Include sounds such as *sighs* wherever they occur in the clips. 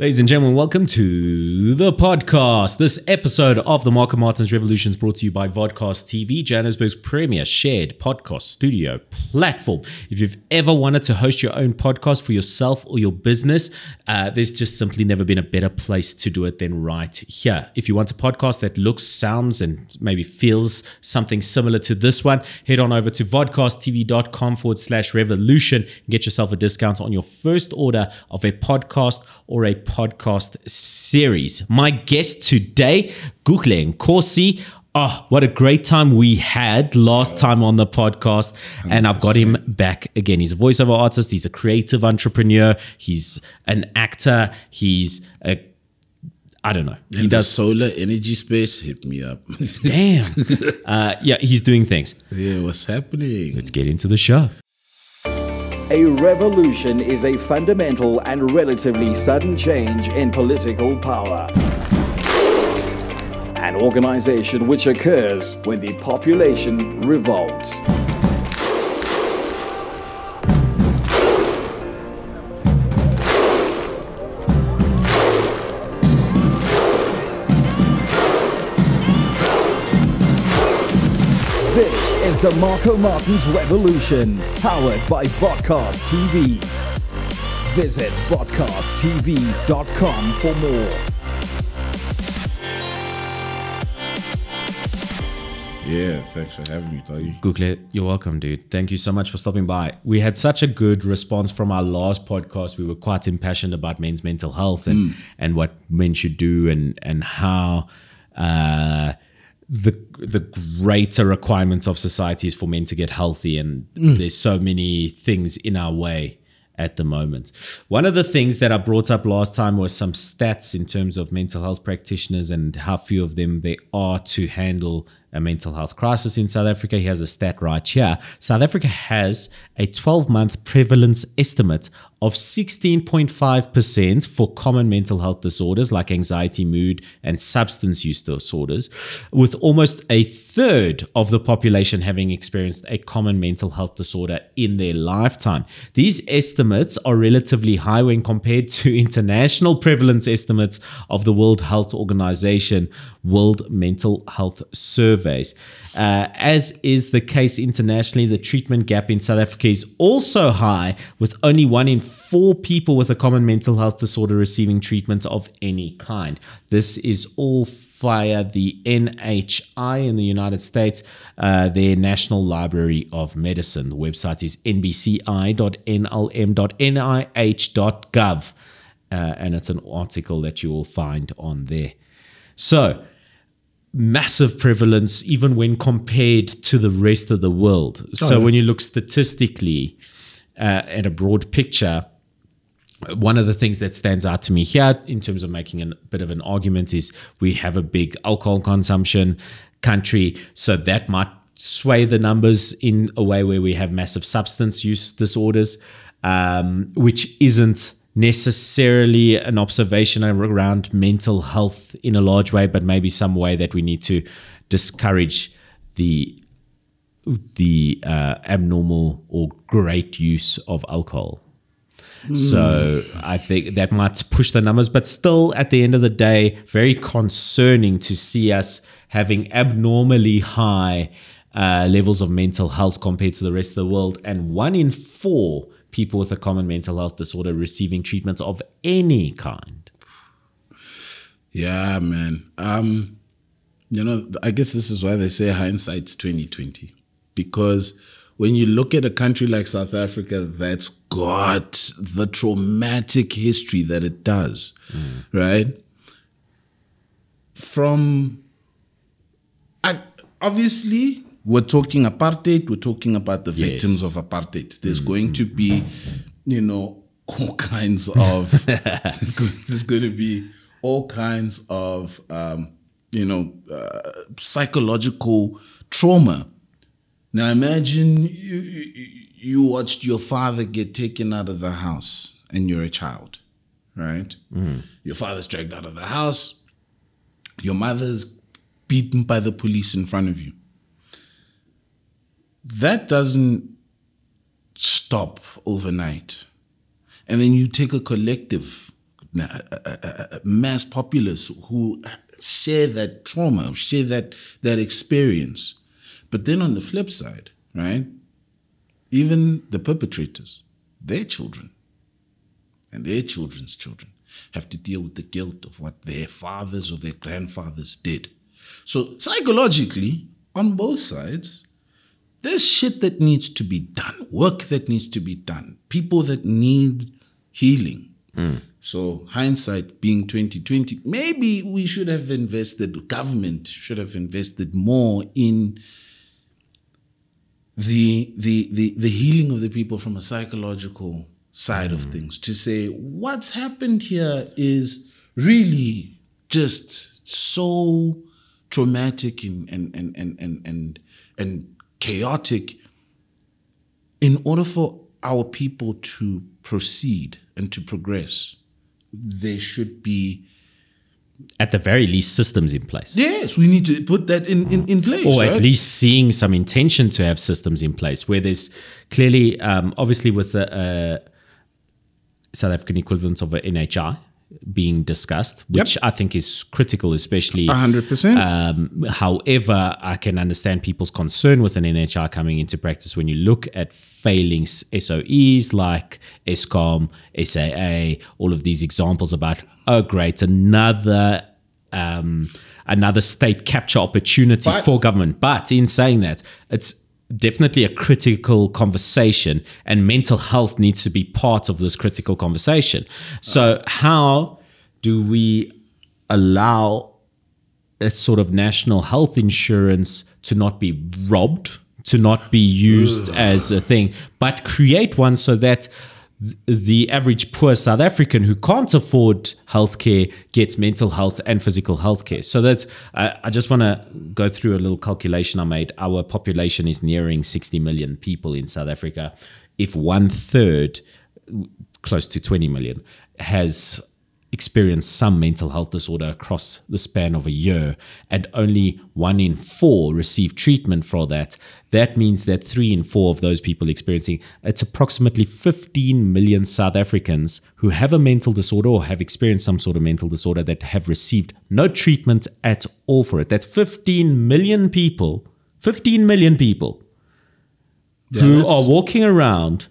Ladies and gentlemen, welcome to the podcast. This episode of the Marco Martins Revolution is brought to you by Vodcast TV, Johannesburg's premier shared podcast studio platform. If you've ever wanted to host your own podcast for yourself or your business, uh, there's just simply never been a better place to do it than right here. If you want a podcast that looks, sounds, and maybe feels something similar to this one, head on over to vodcasttv.com forward slash revolution and get yourself a discount on your first order of a podcast or a podcast series. My guest today, Kuhle Nkosi. Oh, what a great time we had last time on the podcast. And I've got him back again. He's a voiceover artist, he's a creative entrepreneur, he's an actor, he's a I don't know. He In does solar energy space. Hit me up. Damn. *laughs* Uh, yeah, he's doing things. Yeah, what's happening? Let's get into the show. A revolution is a fundamental and relatively sudden change in political power. An organization which occurs when the population revolts. Is the Marco Martins Revolution, powered by Vodcast TV. Visit vodcasttv.com for more. Yeah, thanks for having me, buddy. Kuhle you're welcome, dude. Thank you so much for stopping by. We had such a good response from our last podcast. We were quite impassioned about men's mental health and, mm. and what men should do and and how uh, the the greater requirements of society is for men to get healthy and mm. there's so many things in our way at the moment. One of the things that I brought up last time was some stats in terms of mental health practitioners and how few of them there are to handle a mental health crisis in South Africa. He has a stat right here. South Africa has a 12 month prevalence estimate of 16.5% for common mental health disorders like anxiety, mood, and substance use disorders, with almost a third of the population having experienced a common mental health disorder in their lifetime. These estimates are relatively high when compared to *laughs* international prevalence estimates of the World Health Organization World Mental Health Surveys. Uh, as is the case internationally, the treatment gap in South Africa is also high, with only one in four people with a common mental health disorder receiving treatment of any kind. This is all via the NHI in the United States, uh, their National Library of Medicine. The website is ncbi.nlm.nih.gov, uh, and it's an article that you will find on there. So, massive prevalence even when compared to the rest of the world. Oh, so yeah. when you look statistically uh, at a broad picture, one of the things that stands out to me here in terms of making a bit of an argument is we have a big alcohol consumption country, so that might sway the numbers in a way where we have massive substance use disorders, um, which isn't necessarily an observation around mental health in a large way, but maybe some way that we need to discourage the the uh, abnormal or great use of alcohol. So I think that might push the numbers, but still, at the end of the day, very concerning to see us having abnormally high uh, levels of mental health compared to the rest of the world, and one in four people with a common mental health disorder receiving treatments of any kind. Yeah, man. Um, you know, I guess this is why they say hindsight's twenty twenty, because when you look at a country like South Africa that's got the traumatic history that it does, mm. right? From I, obviously we're talking apartheid, we're talking about the yes. victims of apartheid. There's mm-hmm. going to be, you know, all kinds of, *laughs* there's going to be all kinds of, um, you know, uh, psychological trauma. Now imagine you, you watched your father get taken out of the house and you're a child, right? Mm. Your father's dragged out of the house. Your mother's beaten by the police in front of you that doesn't stop overnight. And then you take a collective a, a, a mass populace who share that trauma, share that that experience. But then on the flip side, right? Even the perpetrators, their children, and their children's children have to deal with the guilt of what their fathers or their grandfathers did. So psychologically, on both sides, there's shit that needs to be done, work that needs to be done, people that need healing. Mm. So hindsight being 2020, maybe we should have invested, government should have invested more in the the the, the healing of the people from a psychological side of hmm. things to say what's happened here is really just so traumatic and and and and and and, and chaotic in order for our people to proceed and to progress there should be At the very least, systems in place. yes we need to put that in in, in place or right? at least seeing some intention to have systems in place where there's clearly, um, obviously, with the uh, South African equivalent of an NHI being discussed, which I think is critical, especially. 100% Um, however, I can understand people's concern with an NHR coming into practice when you look at failing SOEs like Eskom, SAA, all of these examples about, oh, great, another. Um, another state capture opportunity But- for government. But in saying that, it's definitely a critical conversation, and mental health needs to be part of this critical conversation. So, how do we allow a sort of national health insurance to not be robbed, to not be used as a thing, but create one so that th- the average poor South African who can't afford healthcare gets mental health and physical healthcare. So that uh, I just want to go through a little calculation I made. Our population is nearing 60 million people in South Africa. If one third, close to 20 million, has experienced some mental health disorder across the span of a year, and only one in four receive treatment for that, that means that three in four of those people experiencing it's approximately 15 million South Africans who have a mental disorder or have experienced some sort of mental disorder that have received no treatment at all for it. That's 15 million people, 15 million people Yeah, who are walking around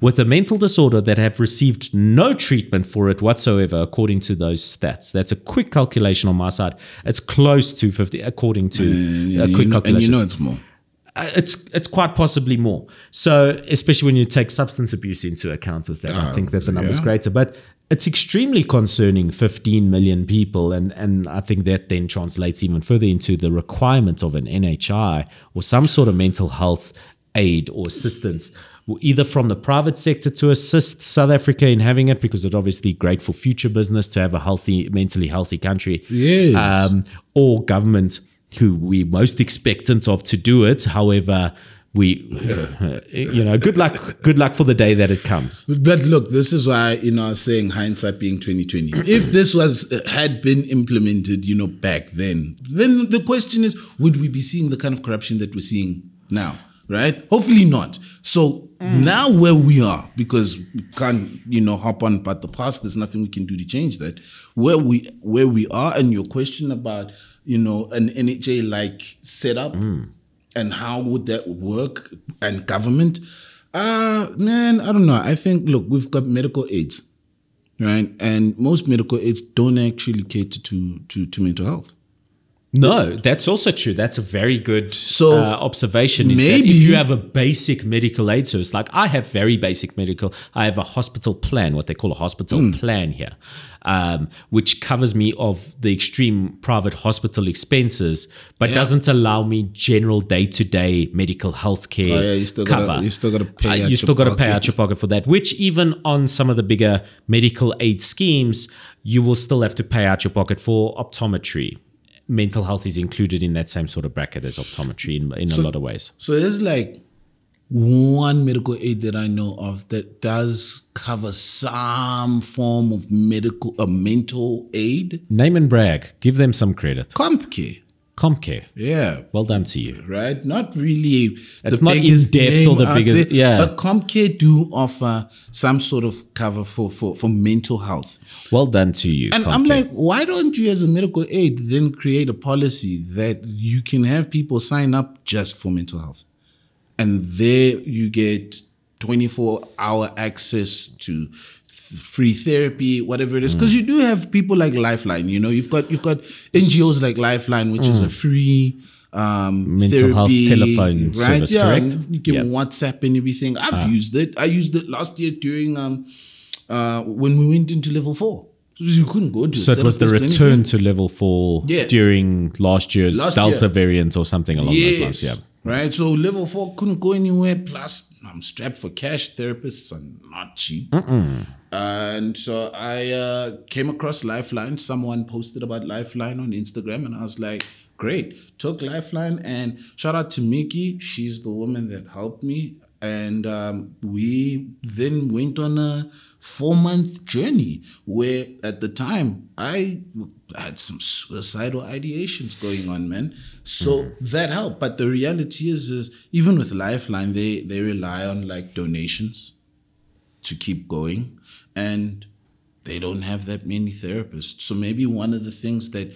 with a mental disorder that have received no treatment for it whatsoever, according to those stats. That's a quick calculation on my side. It's close to 50, according to and, a you quick know, and calculation. you know it's more Uh, it's it's quite possibly more. So especially when you take substance abuse into account with that, I think that the number's yeah. greater. But it's extremely concerning. 15 million people, and and I think that then translates even further into the requirement of an NHI or some sort of mental health aid or assistance. Either from the private sector to assist South Africa in having it, because it's obviously great for future business to have a healthy, mentally healthy country Yes. um, or government who we most expectant of to do it. However, we, uh, you know, good luck, good luck for the day that it comes. But, look, this is why you know I was saying hindsight being twenty twenty. *clears throat* If this was uh, had been implemented, you know, back then, then the question is, would we be seeing the kind of corruption that we're seeing now? Right? Hopefully not. So now where we are, because we can't, you know, hop on but the past. There's nothing we can do to change that. Where we where we are, and your question about you know an NHA like setup and how would that work and government uh man i don't know i think look we've got medical aids right and most medical aids don't actually cater to to, to mental health No, that's also true. That's a very good So, uh, observation. Is maybe- that if you have a basic medical aid service, like I have very basic medical, I have a hospital plan, what they call a hospital Hmm. plan here, um, which covers me of the extreme private hospital expenses, but doesn't allow me general day to day medical health care Oh, yeah, you still gotta- you still gotta pay Uh, you still got to pay out your pocket for that. Which even on some of the bigger medical aid schemes, you will still have to pay out your pocket for optometry. Mental health is included in that same sort of bracket as optometry in, in a lot of ways. so there's like one medical aid that i know of that does cover some form of medical a mental aid Name and brag. Give them some credit. CompCare. CompCare. Yeah. Well done to you. right? Not really. It's not in depth or the biggest- there, yeah. But CompCare do offer some sort of cover for for for mental health, Well done to you. and I'm like, why don't you, as a medical aid, then create a policy that you can have people sign up just for mental health, and there you get 24 hour access to free therapy whatever it is because you do have people like lifeline you know you've got you've got ngos like lifeline which is a free um Mental health therapy, telephone service, yeah, correct? you can Yeah. whatsapp and everything i've used it i used it last year during um uh when we went into level four you couldn't go to so it was the return to level four Yeah. during last year's Last Delta year. variant or something along those lines. Yeah. Right. So level four couldn't go anywhere. Plus, I'm strapped for cash. Therapists are not cheap. And so I uh, came across Lifeline. Someone posted about Lifeline on Instagram, and I was like, great. Took Lifeline, and shout out to Mickey. She's the woman that helped me. And um, we then went on a four month journey where at the time I had some suicidal ideations going on, man. So that helped. But the reality is, is even with Lifeline, they, they rely on like donations to keep going. And they don't have that many therapists. So maybe one of the things that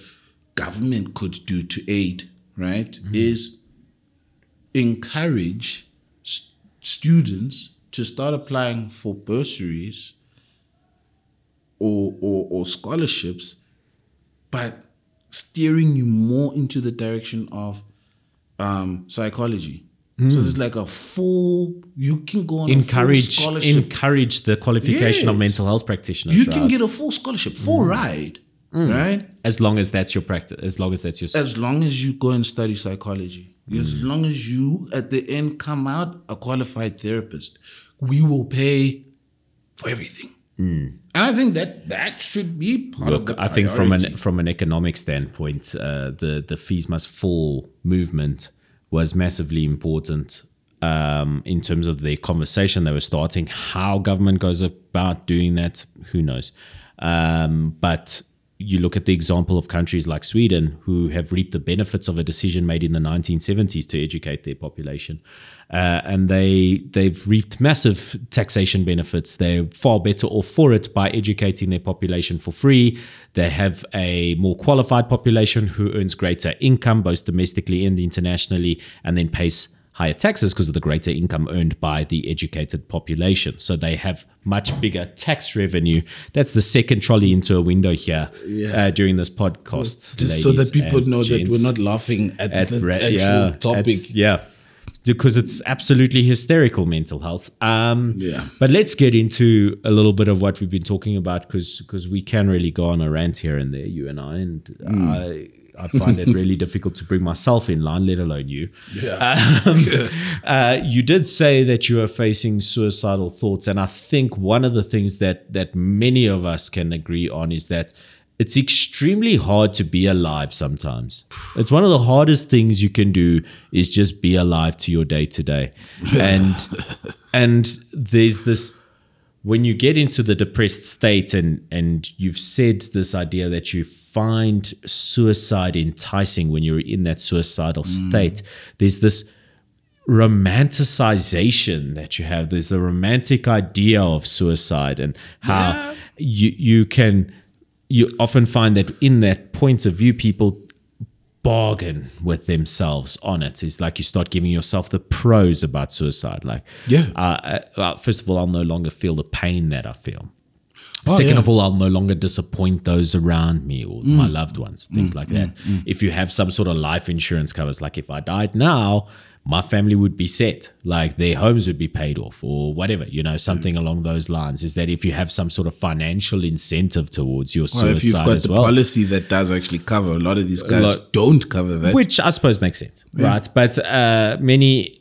government could do to aid, right, is encourage st- students to start applying for bursaries or, or, or scholarships, but steering you more into the direction of um, psychology. So hmm. there's like a full, you can go on Encourage scholarship. encourage the qualification of mental health practitioners. you right? can get a full scholarship, full hmm. ride, hmm. right? as long as that's your practice. As long as that's your As long as you go and study psychology, as long as you at the end come out a qualified therapist, we will pay for everything. And I think that that should be part of the I think from an from an economic standpoint, uh, the the fees must fall movement was massively important um, in terms of the conversation they were starting. How government goes about doing that, who knows? Um, but you look at the example of countries like Sweden, who have reaped the benefits of a decision made in the 1970s to educate their population, uh, and they they've reaped massive taxation benefits. They're far better off for it by educating their population for free. They have a more qualified population who earns greater income, both domestically and internationally, and then pays higher taxes because of the greater income earned by the educated population. So they have much bigger tax revenue. That's the second trolley into a window here uh, during this podcast. just so that people know that we're not laughing at, at the actual yeah, topic. yeah, because it's absolutely hysterical mental health. Um, Yeah. But let's get into a little bit of what we've been talking about because we can really go on a rant here and there, you and I, and Hmm. I. I find it really difficult to bring myself in line, let alone you. Um, *laughs* uh, you did say that you are facing suicidal thoughts, and I think one of the things that that many of us can agree on is that it's extremely hard to be alive sometimes. It's one of the hardest things you can do is just be alive to your day to day. And and there's this when you get into the depressed state and and you've said this idea that you find suicide enticing when you're in that suicidal state, there's this romanticization that you have. There's a romantic idea of suicide and how you you can you often find that in that point of view, people bargain with themselves on it. It's like you start giving yourself the pros about suicide. Like, Yeah. uh, uh, well, first of all, I'll no longer feel the pain that I feel. Oh, Second yeah. of all, I'll no longer disappoint those around me or mm. my loved ones, things mm, like that. Mm, if you have some sort of life insurance covers, like if I died now, my family would be set, like their homes would be paid off or whatever, you know, something along those lines. Is that if you have some sort of financial incentive towards your suicide if you've got the well. policy that does actually cover, a lot of these guys lot- don't cover that. which I suppose makes sense, right? But uh, many,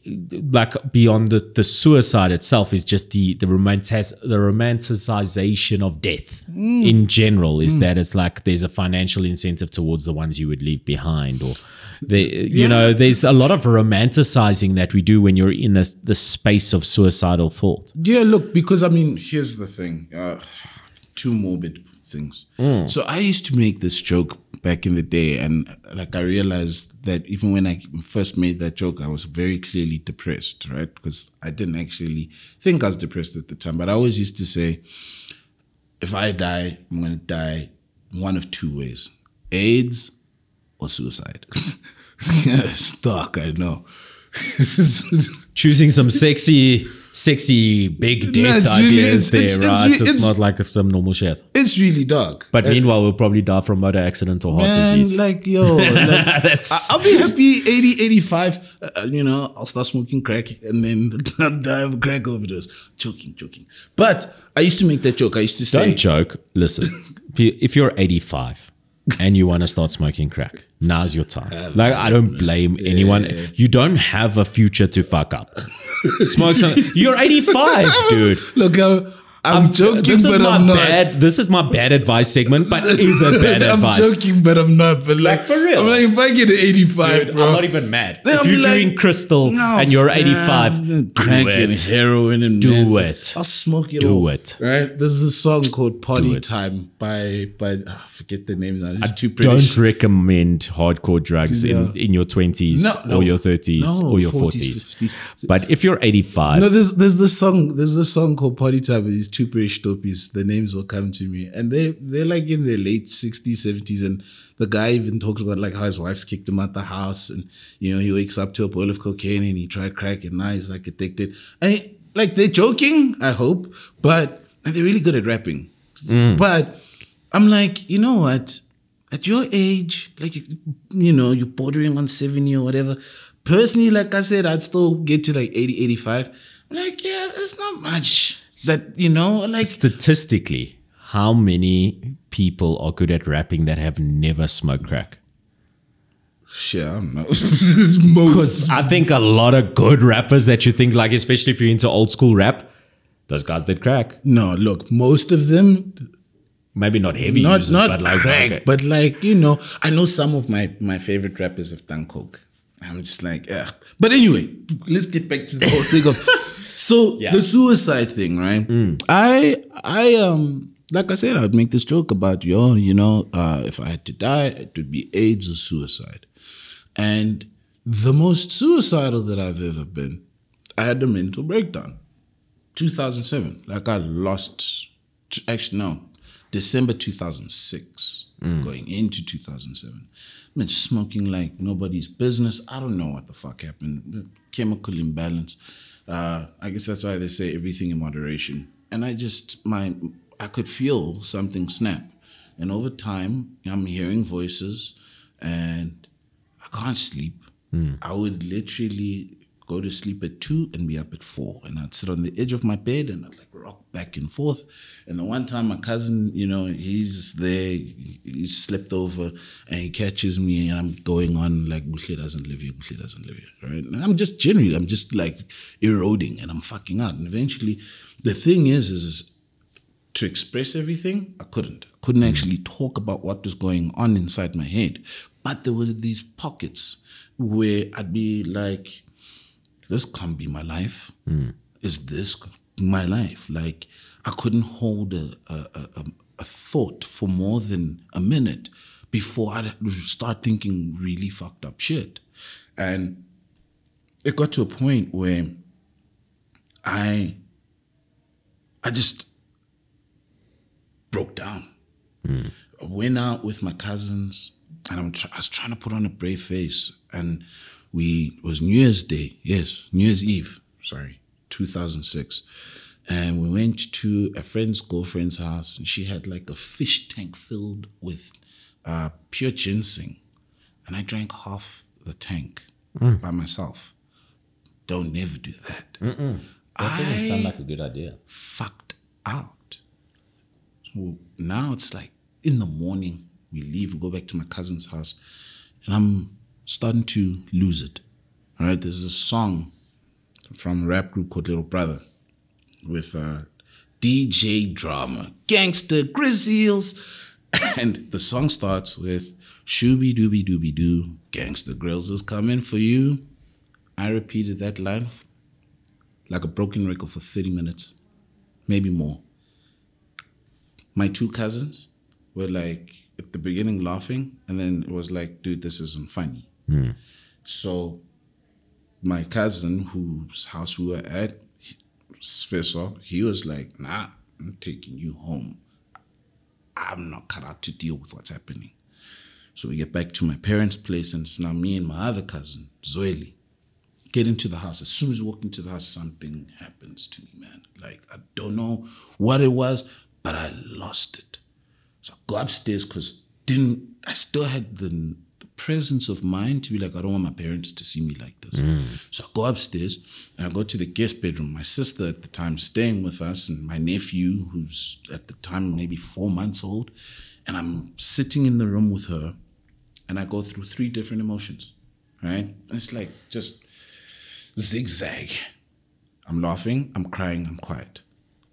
like beyond the, the suicide itself, is just the the romantic the romanticization of death in general. Is that it's like there's a financial incentive towards the ones you would leave behind, or the you know there's a lot of romanticizing that we do when you're in a, the space of suicidal thought. Yeah, look, because I mean, here's the thing. Uh, too morbid things. So I used to make this joke back in the day, and like I realized that even when I first made that joke, I was very clearly depressed, right? Because I didn't actually think I was depressed at the time, but I always used to say, if I die, I'm gonna die one of two ways: AIDS or suicide. *laughs* Stuck, I know. *laughs* Choosing some sexy, sexy big death it's really- ideas it's- there, it's- right? It's, it's- not like some normal shit. it's really dark. But meanwhile, we'll probably die from motor accident or heart Man, disease. like, yo, *laughs* like, That's- I- I'll be happy 80, 85. Uh, you know, I'll start smoking crack and then die of a crack overdose. Joking, joking. But I used to make that joke. I used to say, Don't joke. Listen, if you're 85 and you want to start smoking crack, now's your time. Like, I don't blame anyone. You don't have a future to fuck up. Smoke some. *laughs* You're 85, *laughs* dude. look, I'm, I'm, joking, This is but my I'm not. bad. This is my bad advice segment, but it is a *laughs* bad I'm advice. joking, but I'm not. But like, Like, for real. I'm like, if I get an 85, Dude, bro. I'm not even mad. Then if I'll be you're like, doing crystal no, and you're man, 85, do crack and it. heroin and Do man, it. I'll smoke it Do all. it. Right? There's this song called Party. Time by by ah, I forget the name now. It's too British. Don't recommend hardcore drugs in, No. in your 20s No, no. or your 30s No, or your 40s, 40s. 50s. But if you're 85, No, there's there's this song there's this song called Party Time with these two British dopies. The names will come to me, and they they're like in their late sixties, seventies, and the guy even talks about like how his wife's kicked him out the house, and you know he wakes up to a bowl of cocaine and he tried crack, and now he's like addicted. And like they're joking, I hope, but and they're really good at rapping. Mm. But I'm like, you know what? At your age, like if, you know, you're bordering on 70 or whatever. Personally, like I said, I'd still get to like 80, 85. I'm like, yeah, it's not much. That, you know, like statistically, how many people are good at rapping that have never smoked crack? shit, I don't know. *laughs* Most I think a lot of good rappers that you think like, especially if you're into old school rap, those guys did crack. no, look, most of them Maybe not heavy not users, not but like crack, okay. but like you know, I know some of my my favorite rappers have done coke. I'm just like, yeah. But anyway, let's get back to the whole thing of. So Yeah. the suicide thing, right? I I um like I said, I'd make this joke about yo, you know, uh, if I had to die, it would be AIDS or suicide. And the most suicidal that I've ever been, I had a mental breakdown. 2007. Like I lost, actually, no, December 2006, going into 2007. I've been smoking like nobody's business. I don't know what the fuck happened. The chemical imbalance. Uh, I guess that's why they say everything in moderation. And I just, my, I could feel something snap. And over time, I'm hearing voices and I can't sleep. I would literally go to sleep at two and be up at four. And I'd sit on the edge of my bed and I'd like rock back and forth. And the one time my cousin, you know, he's there, he slept over and he catches me and I'm going on like Buhle doesn't live here, Buhle doesn't live here. Right. And I'm just generally, I'm just like eroding and I'm fucking out. And eventually the thing is, is, is to express everything, I couldn't. I couldn't actually talk about what was going on inside my head. But there were these pockets where I'd be like, this can't be my life. Hmm. Is this my life? Like, I couldn't hold a, a, a, a- thought for more than a minute before I'd start thinking really fucked up shit. And it got to a point where I I just broke down. Hmm. I went out with my cousins, and I'm tr- I was trying to put on a brave face. And we it was New Year's Day, yes, New Year's Eve. Sorry, 2006, and we went to a friend's girlfriend's house, and she had like a fish tank filled with uh, pure ginseng, and I drank half the tank by myself. Don't never do that. that I sound like a good idea. fucked out. So now it's like in the morning, we leave, we go back to my cousin's house, and I'm starting to lose it. All right, there's a song from a rap group called Little Brother with uh, DJ Drama, Gangsta Grillz. *laughs* And the song starts with Shooby Dooby Dooby Doo, Gangsta Grillz is coming for you. I repeated that line like a broken record for 30 minutes, maybe more. My two cousins, were like at the beginning laughing, and then it was like, dude, this isn't funny. Hmm. So my cousin, whose house we were at, Sfeso, he was like, nah, I'm taking you home. I'm not cut out to deal with what's happening. So we get back to my parents' place, and it's now me and my other cousin, Zoeli, get into the house. As soon as we walk into the house, something happens to me, man. Like, I don't know what it was, but I lost it. So I go upstairs because didn't I still had the presence of mind to be like, I don't want my parents to see me like this. Mm. So I go upstairs and I go to the guest bedroom. My sister at the time staying with us, and my nephew, who's at the time maybe four months old, and I'm sitting in the room with her, and I go through three different emotions. Right? It's like just zigzag. I'm laughing, I'm crying, I'm quiet.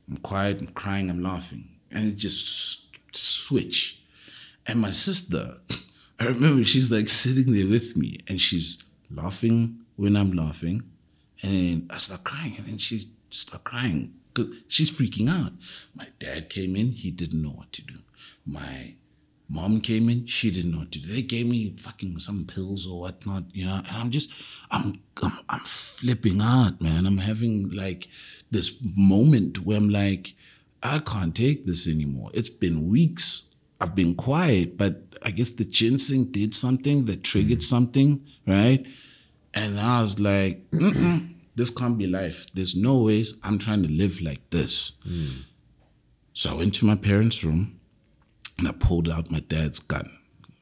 I'm quiet, I'm crying, I'm laughing. And it just switch. And my sister, I remember she's like sitting there with me and she's laughing when I'm laughing. And I start crying and then she start crying. 'Cause She's freaking out. My dad came in, he didn't know what to do. My mom came in, she didn't know what to do. They gave me fucking some pills or whatnot, you know, and I'm just, I'm, I'm, I'm flipping out, man. I'm having like this moment where I'm like, I can't take this anymore. It's been weeks. I've been quiet, but I guess the ginseng did something that triggered mm. something, right? And I was like, Mm-mm, this can't be life. There's no ways I'm trying to live like this. Mm. So I went to my parents' room and I pulled out my dad's gun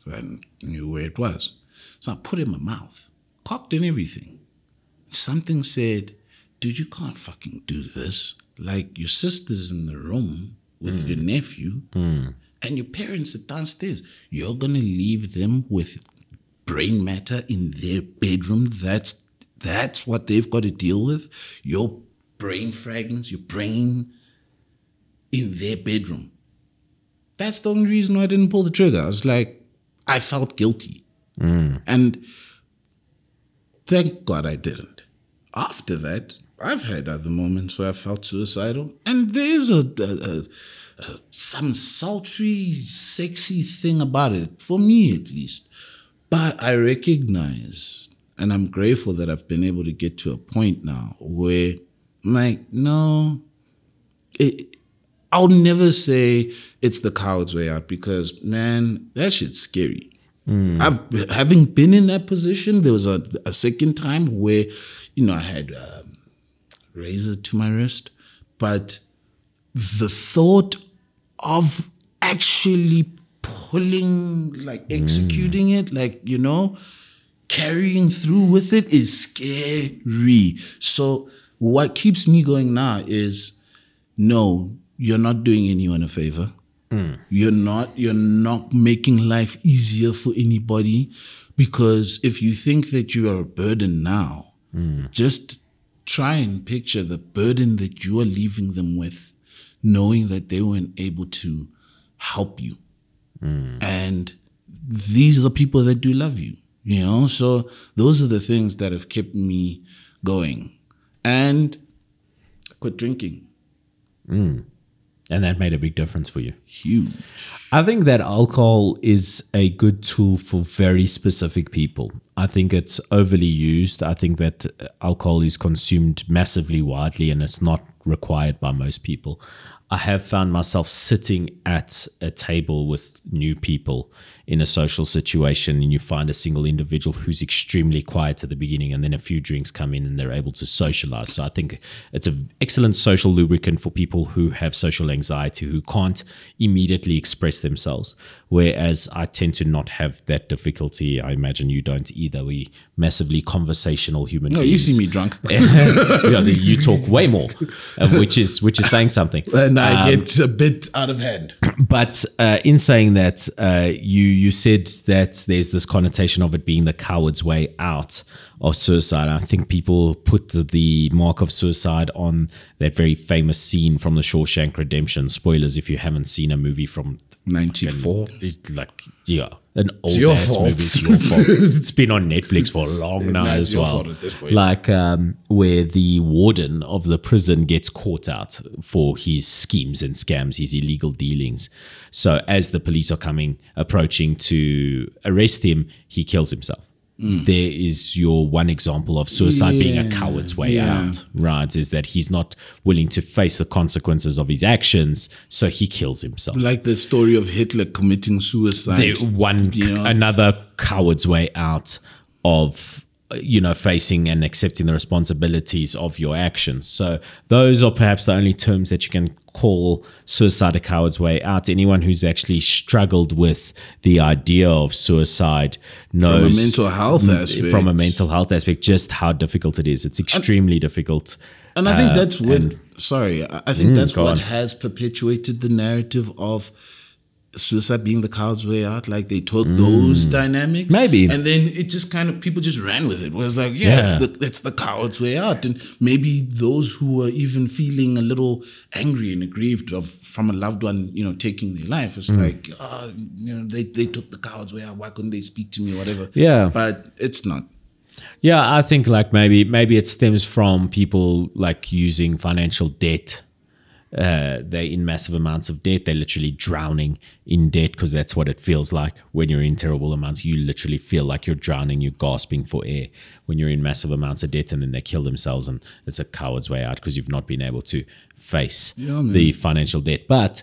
and knew where it was. So I put it in my mouth, cocked and everything. Something said, dude, you can't fucking do this. Like your sister's in the room with your mm. nephew and your parents are downstairs. You're gonna leave them with brain matter in their bedroom. That's that's what they've got to deal with. Your brain fragments, your brain in their bedroom. That's the only reason why I didn't pull the trigger. I was like, I felt guilty. Mm. And thank God I didn't. After that, I've had other moments where I felt suicidal, and there's a, a, a, some sultry, sexy thing about it for me, at least. But I recognize, and I'm grateful that I've been able to get to a point now where, I'm like, no, it, I'll never say it's the coward's way out because man, that shit's scary. I've having been in that position. There was a, a second time where, you know, I had um, razor to my wrist, but the thought of actually pulling, like mm. executing it, like you know, carrying through with it is scary. So what keeps me going now is no, you're not doing anyone a favor. Mm. You're not you're not making life easier for anybody because if you think that you are a burden now, mm. just try and picture the burden that you are leaving them with, knowing that they weren't able to help you. And these are the people that do love you, you know? So those are the things that have kept me going. And I quit drinking. And that made a big difference for you. Huge. I think that alcohol is a good tool for very specific people. I think it's overly used. I think that uh, alcohol is consumed massively widely and it's not required by most people. I have found myself sitting at a table with new people in a social situation, and you find a single individual who's extremely quiet at the beginning, and then a few drinks come in and they're able to socialize. So I think it's an excellent social lubricant for people who have social anxiety, who can't immediately express themselves. Whereas I tend to not have that difficulty. I imagine you don't either. We massively conversational human No, you see me drunk. *laughs* yeah, you talk way more, uh, which is which is saying something. And I get a bit out of hand. But uh, in saying that, uh, you you said that there's this connotation of it being the coward's way out of suicide. I think people put the mark of suicide on that very famous scene from The Shawshank Redemption. Spoilers if you haven't seen a movie from 94. It, like yeah, an old ass fault. movie. It's your fault. *laughs* it's been on Netflix for a long now as well. at this point. Like um, where the warden of the prison gets caught out for his schemes and scams, his illegal dealings. So as the police are coming, approaching to arrest him, he kills himself. Mm. There is your one example of suicide being a coward's way yeah. out, right? Is that he's not willing to face the consequences of his actions, so he kills himself Like the story of Hitler committing suicide. the one you know? another coward's way out of you know facing and accepting the responsibilities of your actions so those are perhaps the only terms that you can call suicide a coward's way out anyone who's actually struggled with the idea of suicide knows from a mental health aspect. from a mental health aspect just how difficult it is it's extremely difficult And I think that's what. sorry, I think that's Uh, Mm, go what on. has perpetuated the narrative of suicide being the coward's way out. Like they took those dynamics, Mm. Maybe. and then it just kind of people just ran with it. Where it's like, yeah, it's the it's the coward's way out, and maybe those who were even feeling a little angry and aggrieved of from a loved one, you know, taking their life. It's Mm. like, uh, you know, they they took the coward's way out. Why couldn't they speak to me? Whatever. Yeah. but it's not. Yeah, I think like maybe maybe it stems from people like using financial debt. Uh, they're in massive amounts of debt. They're literally drowning in debt because that's what it feels like when you're in terrible amounts. You literally feel like you're drowning. You're gasping for air when you're in massive amounts of debt, and then they kill themselves, and it's a coward's way out because you've not been able to face the financial debt. But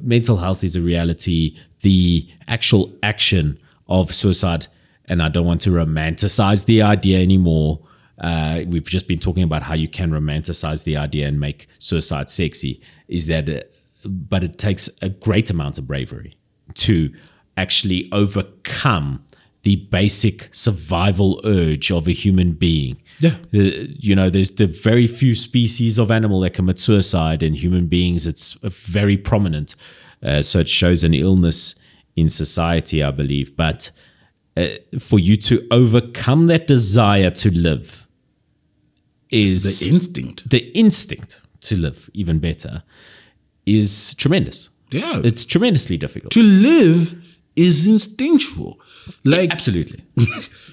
mental health is a reality. The actual action of suicide, and I don't want to romanticize the idea anymore. Uh, we've just been talking about how you can romanticize the idea and make suicide sexy. Is that, uh, but it takes a great amount of bravery to actually overcome the basic survival urge of a human being. Yeah. Uh, you know, there's the very few species of animal that commit suicide, and human beings, it's very prominent. Uh, so it shows an illness in society, I believe. But uh, for you to overcome that desire to live is The instinct. the instinct to live even better is tremendous. Yeah. It's tremendously difficult. to live is instinctual. Like Absolutely. *laughs*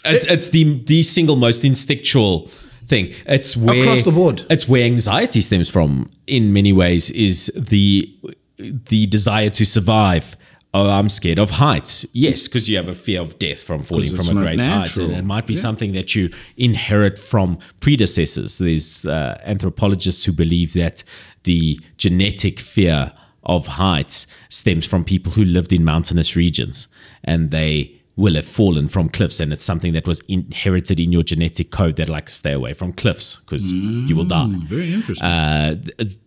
It- it's the the single most instinctual thing. It's where Across the board. It's where anxiety stems from. In many ways, is the the desire to survive. Oh, I'm scared of heights. Yes, because you have a fear of death from falling from a great height. And it might be Yeah. something that you inherit from predecessors. There's uh, anthropologists who believe that the genetic fear of heights stems from people who lived in mountainous regions and they will have fallen from cliffs and it's something that was inherited in your genetic code that like stay away from cliffs because you will die very interesting. uh,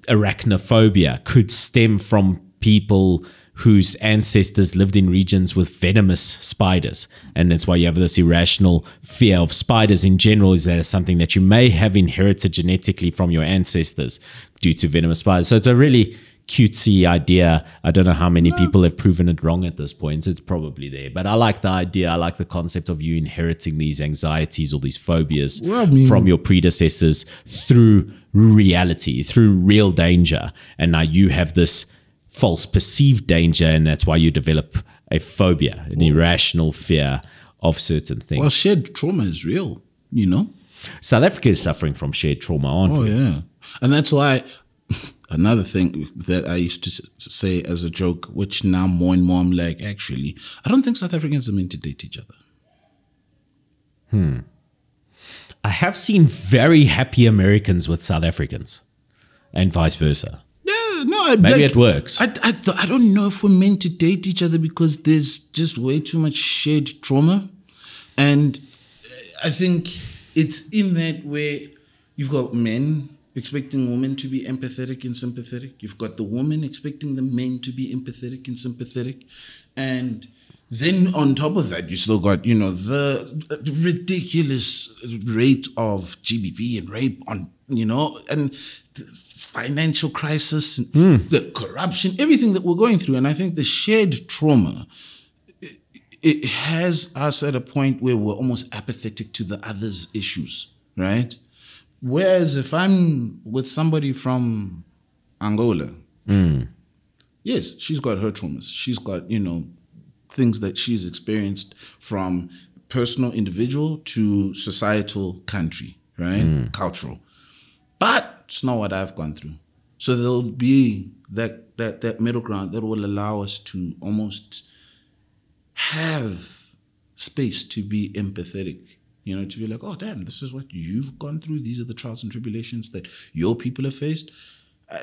arachnophobia could stem from people whose ancestors lived in regions with venomous spiders. And that's why you have this irrational fear of spiders in general is that something that you may have inherited genetically from your ancestors due to venomous spiders. So it's a really cutesy idea. I don't know how many people have proven it wrong at this point. It's probably there. But i like the idea. I like the concept of you inheriting these anxieties or these phobias Well, I mean- from your predecessors through reality, through real danger. And now you have this false perceived danger, and that's why you develop a phobia, an irrational fear of certain things. well, shared trauma is real, you know? South Africa is suffering from shared trauma, aren't Oh, we? yeah. And that's why *laughs* another thing that I used to say as a joke, which now more and more I'm like, actually, I don't think South Africans are meant to date each other. Hmm. I have seen very happy Americans with South Africans, and vice versa. No, I, Maybe like, it works. I, I, th- I don't know if we're meant to date each other because there's just way too much shared trauma. And uh, I think it's in that where you've got men expecting women to be empathetic and sympathetic. You've got the woman expecting the men to be empathetic and sympathetic. And then on top of that, you still got, you know, the ridiculous rate of GBV and rape on, you know, and financial crisis, and the corruption, everything that we're going through. And I think the shared trauma it has us at a point where we're almost apathetic to the other's issues, right? Whereas if I'm with somebody from Angola, hmm. yes, she's got her traumas. She's got, you know, things that she's experienced from personal individual to societal country, right? Hmm. Cultural. But it's not what I've gone through. So there'll be that that that middle ground that will allow us to almost have space to be empathetic. You know, to be like, oh damn, this is what you've gone through. These are the trials and tribulations that your people have faced. Uh,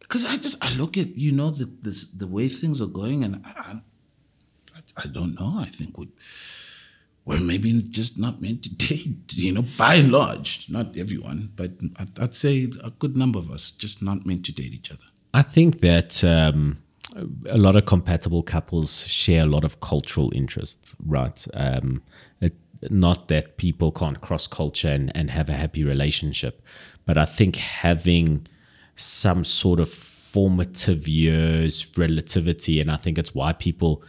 because I just I look at you know the this, the way things are going, and I, I, I don't know. I think we we're maybe just not meant to *laughs* date. You know, by and large, not everyone, but I'd, say a good number of us just not meant to date each other. I think that um, a lot of compatible couples share a lot of cultural interests, right? Um, it, not that people can't cross culture and, and have a happy relationship, but I think having some sort of formative years relativity, and I think it's why people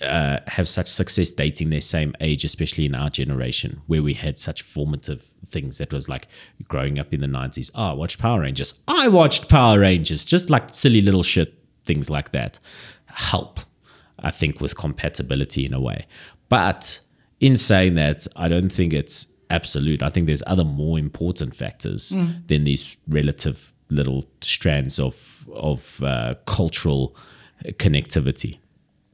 uh, have such success dating their same age, especially in our generation, where we had such formative things that was like growing up in the 90s. Oh, I watched Power Rangers. I watched Power Rangers, just like silly little shit, things like that. Help, I think, with compatibility in a way. But in saying that, I don't think it's absolute. I think there's other more important factors than these relative little strands of of uh, cultural connectivity.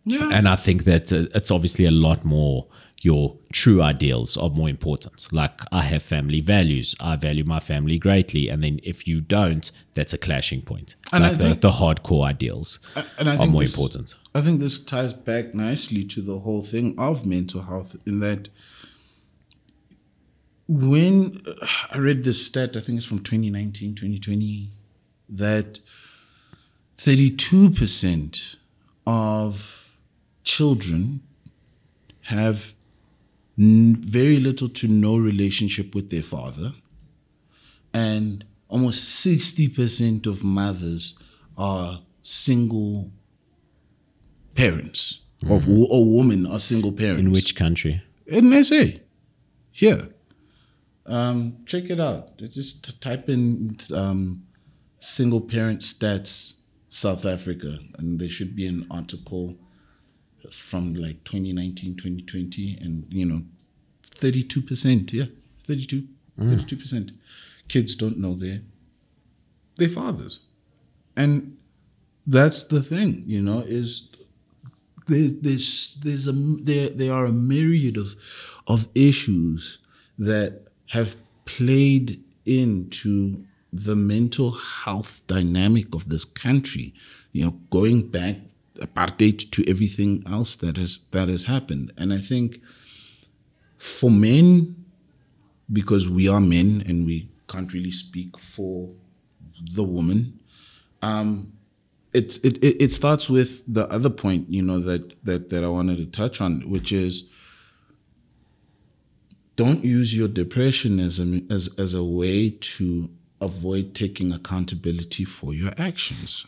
Yeah. And I think that uh, it's obviously a lot more your true ideals are more important. Like I have family values. I value my family greatly. And then if you don't, that's a clashing point. And like I the, think- the hardcore ideals and I are think more this- important. I think this ties back nicely to the whole thing of mental health in that when uh, I read this stat, I think it's from 2019, 2020, that 32% of children have n- very little to no relationship with their father and almost 60% of mothers are single parents or, or women are single parents. In which country? in SA here. Um, check it out. Just type in um, single parent stats South Africa and there should be an article from like 2019 2020 and you know 32% yeah 32 mm. 32% kids don't know their their fathers. And that's the thing you know is there, there's there's a there there are a myriad of of issues that have played into the mental health dynamic of this country you know going back apartheid to everything else that has that has happened and i think for men because we are men and we can't really speak for the woman um, it's it, it starts with the other point you know that that that I wanted to touch on, which is don't use your depression as a as as a way to avoid taking accountability for your actions.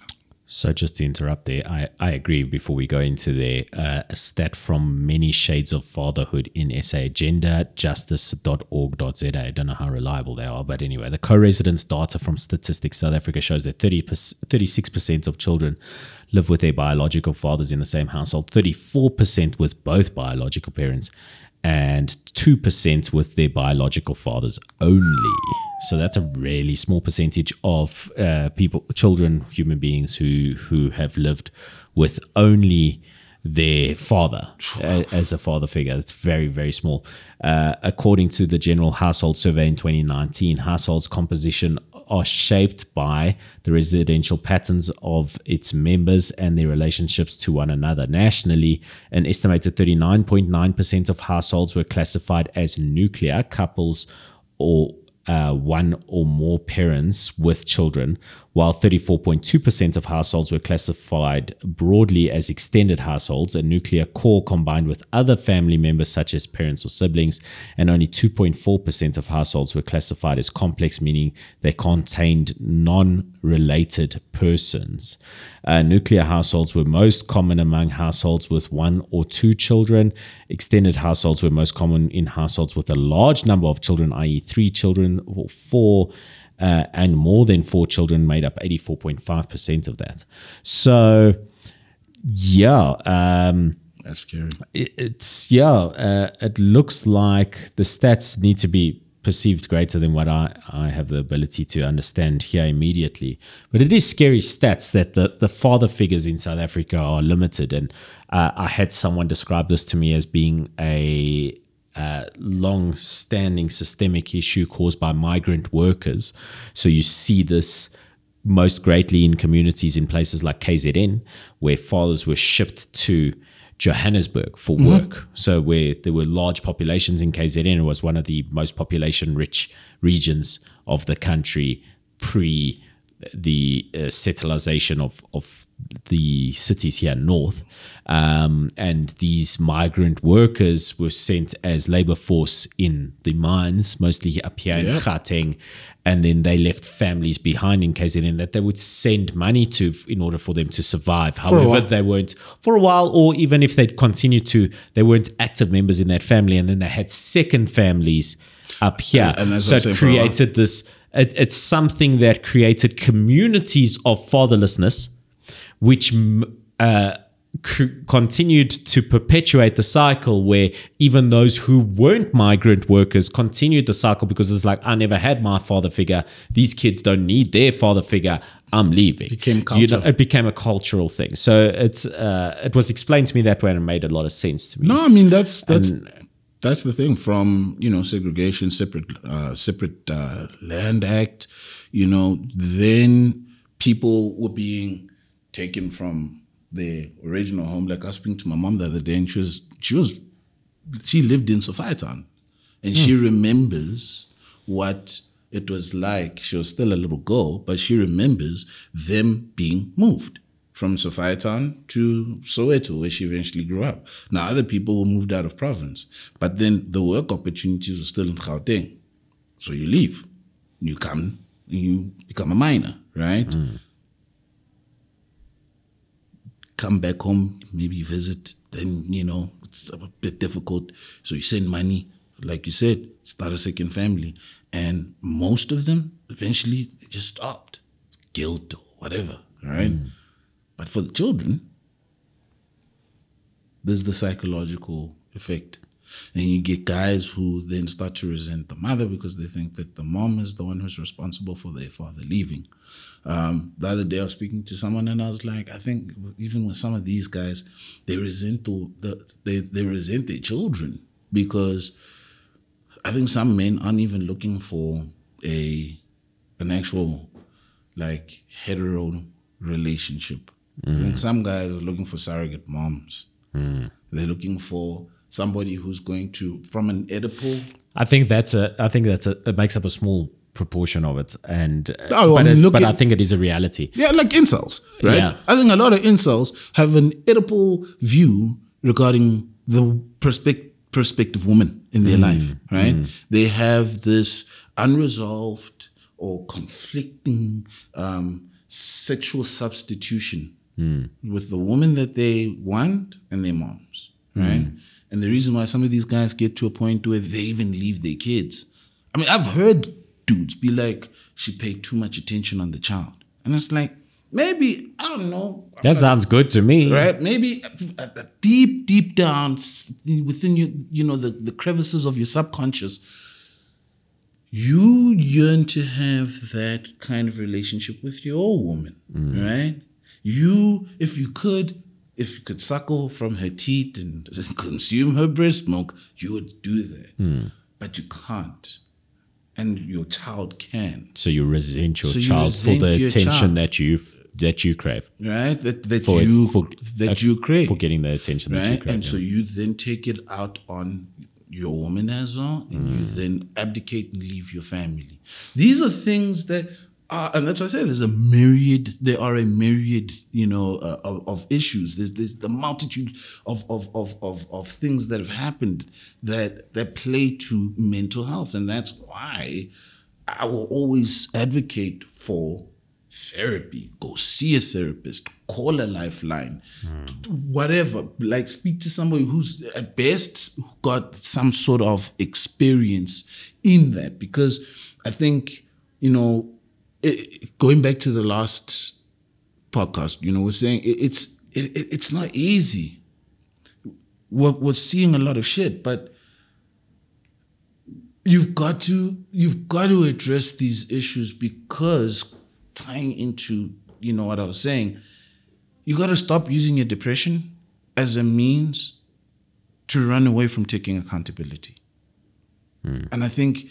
So just to interrupt there, I, I agree before we go into there, uh, a stat from many shades of fatherhood in SA, genderjustice.org.za. I don't know how reliable they are, but anyway, the co-residence data from Statistics South Africa shows that 30 36% of children live with their biological fathers in the same household, 34% with both biological parents, and 2% with their biological fathers only. So that's a really small percentage of uh, people, children, human beings who who have lived with only their father as a father figure. It's very very small. Uh, according to the General Household Survey in 2019, households composition are shaped by the residential patterns of its members and their relationships to one another. Nationally, an estimated 39.9% of households were classified as nuclear couples or uh, one or more parents with children, while 34.2% of households were classified broadly as extended households, a nuclear core combined with other family members such as parents or siblings, and only 2.4% of households were classified as complex, meaning they contained non related persons. Uh, nuclear households were most common among households with one or two children. Extended households were most common in households with a large number of children, i.e., three children or four. uh, and more than four children made up 84.5% of that. So, yeah. Um, That's scary. it, it's yeah uh, it looks like the stats need to be perceived greater than what I, I have the ability to understand here immediately. But it is scary stats that the, the father figures in south africa are limited. And uh, i had someone describe this to me as being a uh, long-standing systemic issue caused by migrant workers. So you see this most greatly in communities in places like KZN, where fathers were shipped to Johannesburg for work. So where there were large populations in KZN, it was one of the most population-rich regions of the country pre the uh, settlization of of the cities here north, um, and these migrant workers were sent as labor force in the mines, mostly up here in. Gauteng, and then they left families behind in KZN that they would send money to in order for them to survive. However, they weren't for a while, or even if they'd continued to, they weren't active members in that family, and then they had second families up here. And that's so it saying, for a while. created this. It, it's something that created communities of fatherlessness, which uh, c- continued to perpetuate the cycle where even those who weren't migrant workers continued the cycle because it's like I never had my father figure. These kids don't need their father figure. I'm leaving. Became You know, it became a cultural thing. So it's uh, it was explained to me that way and it made a lot of sense to me. No, I mean that's that's that's the thing. From you know segregation, separate uh, separate uh, land act. You know, then people were being taken from the original home. Like I was speaking to my mom the other day, and she was she was she lived in Sophiatown, and she hmm. remembers what it was like. She was still a little girl, but she remembers them being moved from Sophiatown to Soweto, where she eventually grew up. Now, other people were moved out of province, but then the work opportunities were still in Gauteng. So you leave, you come, you become a miner, right? Hmm. Come back home, maybe visit, then, you know, it's a bit difficult. So you send money, like you said, start a second family. And most of them, eventually, they just stopped. Guilt or whatever, right? Mm. But for the children, there's the psychological effect. And you get guys who then start to resent the mother because they think that the mom is the one who's responsible for their father leaving. Um, the other day I was speaking to someone and I was like, I think even with some of these guys, they resent the, the they, they resent their children because I think some men aren't even looking for a an actual like hetero relationship. I think some guys are looking for surrogate moms. They're looking for somebody who's going to from an Oedipal. I think that's a. I think that's a. It makes up a small proportion of it, and uh, Oh, but, I mean, it- but at- I think it is a reality. Yeah, like incels, right? Yeah. I think a lot of incels have an Oedipal view regarding the perspective prospective woman in their life, right? They have this unresolved or conflicting um, sexual substitution with the woman that they want and their moms, right? And the reason why some of these guys get to a point where they even leave their kids. I mean, I've heard dudes be like, she paid too much attention on the child. And it's like, maybe, I don't know. That sounds good to me. Right? Maybe deep, deep down within you, you know, the, the crevices of your subconscious, you yearn to have that kind of relationship with your woman, mm. right? You, if you could, if you could suckle from her teat and *laughs* consume her breast milk, you would do that. But you can't. And your child can, So you resent your So you child for the attention child. that you that you crave right? That that for you for that uh, you crave. for getting the attention that you right? crave. And yeah. so you then take it out on your woman as well, and you Mm. then abdicate and leave your family. These are things that are, and that's why I say there's a myriad. There are a myriad, you know, uh, of, of issues. There's there's the multitude of of, of of of things that have happened that that play to mental health, and that's why I will always advocate for therapy. Go see a therapist. Call a lifeline. Whatever. Like speak to somebody who's at best got some sort of experience in that. Because I think you know, it, going back to the last podcast, you know, we're saying it, it's it, it's not easy. We're, we're seeing a lot of shit, but you've got to you've got to address these issues because tying into you know what I was saying, you got to stop using your depression as a means to run away from taking accountability. Hmm. And I think,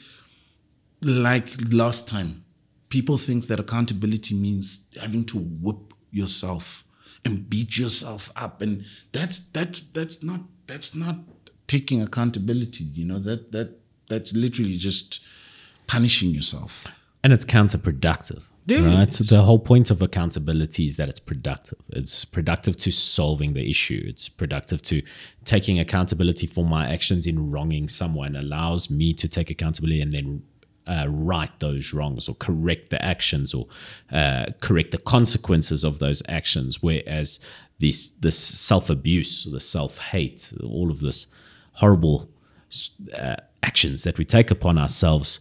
like last time, people think that accountability means having to whip yourself and beat yourself up, and that's that's that's not that's not taking accountability. You know that that that's literally just punishing yourself. And it's counterproductive. It right. So the whole point of accountability is that it's productive. It's productive to solving the issue. It's productive to taking accountability for my actions in wronging someone allows me to take accountability and then uh, right those wrongs or correct the actions or uh, correct the consequences of those actions. Whereas this this self abuse, the self hate, all of this horrible uh, actions that we take upon ourselves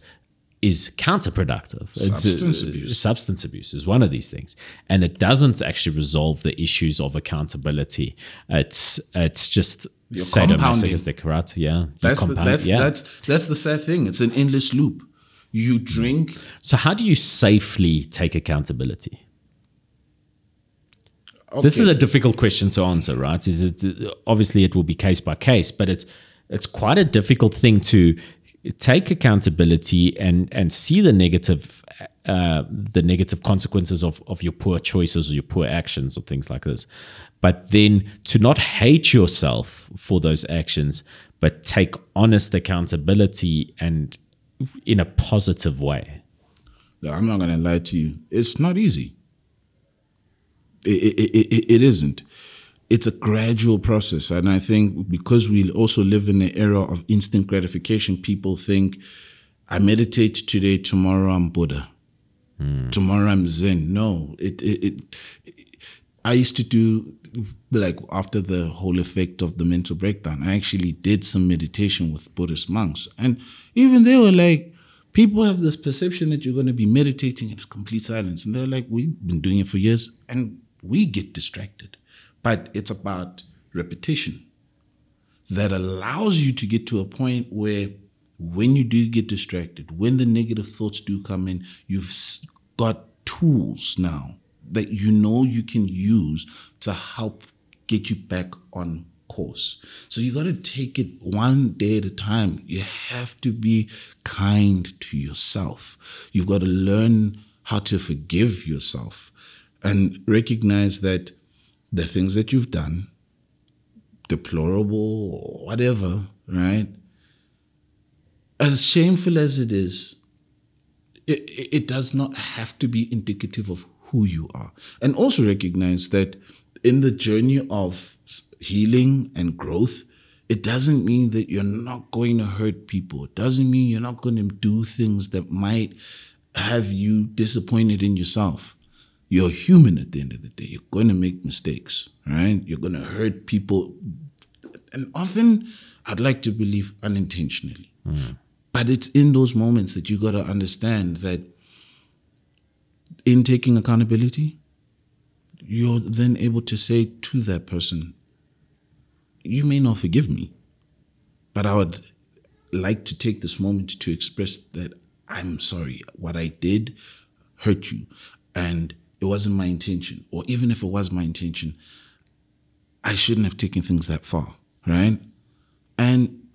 is counterproductive. Uh, Substance abuse. Substance abuse is one of these things, and it doesn't actually resolve the issues of accountability. It's it's just sadomasochistic, right? Yeah, That's the, that's yeah. that's that's the sad thing. It's an endless loop. You drink. So how do you safely take accountability? This is a difficult question to answer, right? Is it obviously it will be case by case, but it's it's quite a difficult thing to take accountability and and see the negative uh, the negative consequences of of your poor choices or your poor actions or things like this. But then to not hate yourself for those actions, but take honest accountability and in a positive way. No, I'm not gonna lie to you. It's not easy. It, it, it, it, it isn't. It's a gradual process, and I think because we also live in an era of instant gratification, people think, "I meditate today, tomorrow I'm Buddha, hmm. tomorrow I'm Zen." No, it, it, it, I used to do like after the whole effect of the mental breakdown. I actually did some meditation with Buddhist monks, and even they were like, people have this perception that you're going to be meditating in complete silence, and they're like, we've been doing it for years, and we get distracted. But it's about repetition that allows you to get to a point where when you do get distracted, when the negative thoughts do come in, you've got tools now that you know you can use to help get you back on course. So you got to take it one day at a time. You have to be kind to yourself. You've got to learn how to forgive yourself and recognize that the things that you've done, deplorable or whatever, right? As shameful as it is, it, it does not have to be indicative of who you are. And also recognize that in the journey of healing and growth, it doesn't mean that you're not going to hurt people. It doesn't mean you're not going to do things that might have you disappointed in yourself. You're human at the end of the day. You're going to make mistakes, right? You're going to hurt people. And often, I'd like to believe unintentionally. Hmm. But it's in those moments that you got to understand that in taking accountability, you're then able to say to that person, You may not forgive me, but I would like to take this moment to express that I'm sorry. What I did hurt you, and it wasn't my intention. Or even if it was my intention, I shouldn't have taken things that far, right? And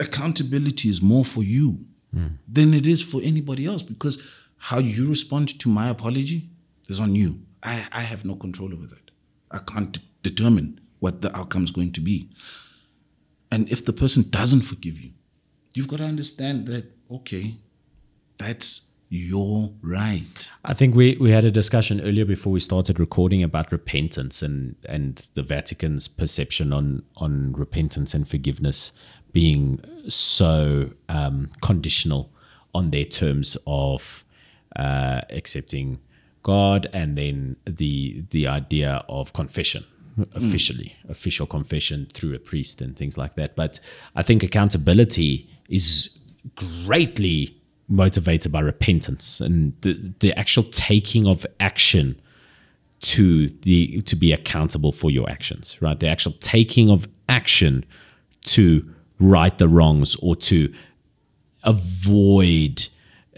accountability is more for you hmm. than it is for anybody else because how you respond to my apology is on you. I, I have no control over that. I can't determine what the outcome is going to be. And if the person doesn't forgive you, you've got to understand that, okay, that's your right. I think we, we had a discussion earlier before we started recording about repentance and, and the Vatican's perception on, on repentance and forgiveness being so um, conditional on their terms of uh, accepting God and then the the idea of confession officially official confession through a priest and things like that. But I think accountability is greatly motivated by repentance and the, the actual taking of action to the to be accountable for your actions right? The actual taking of action to right the wrongs or to avoid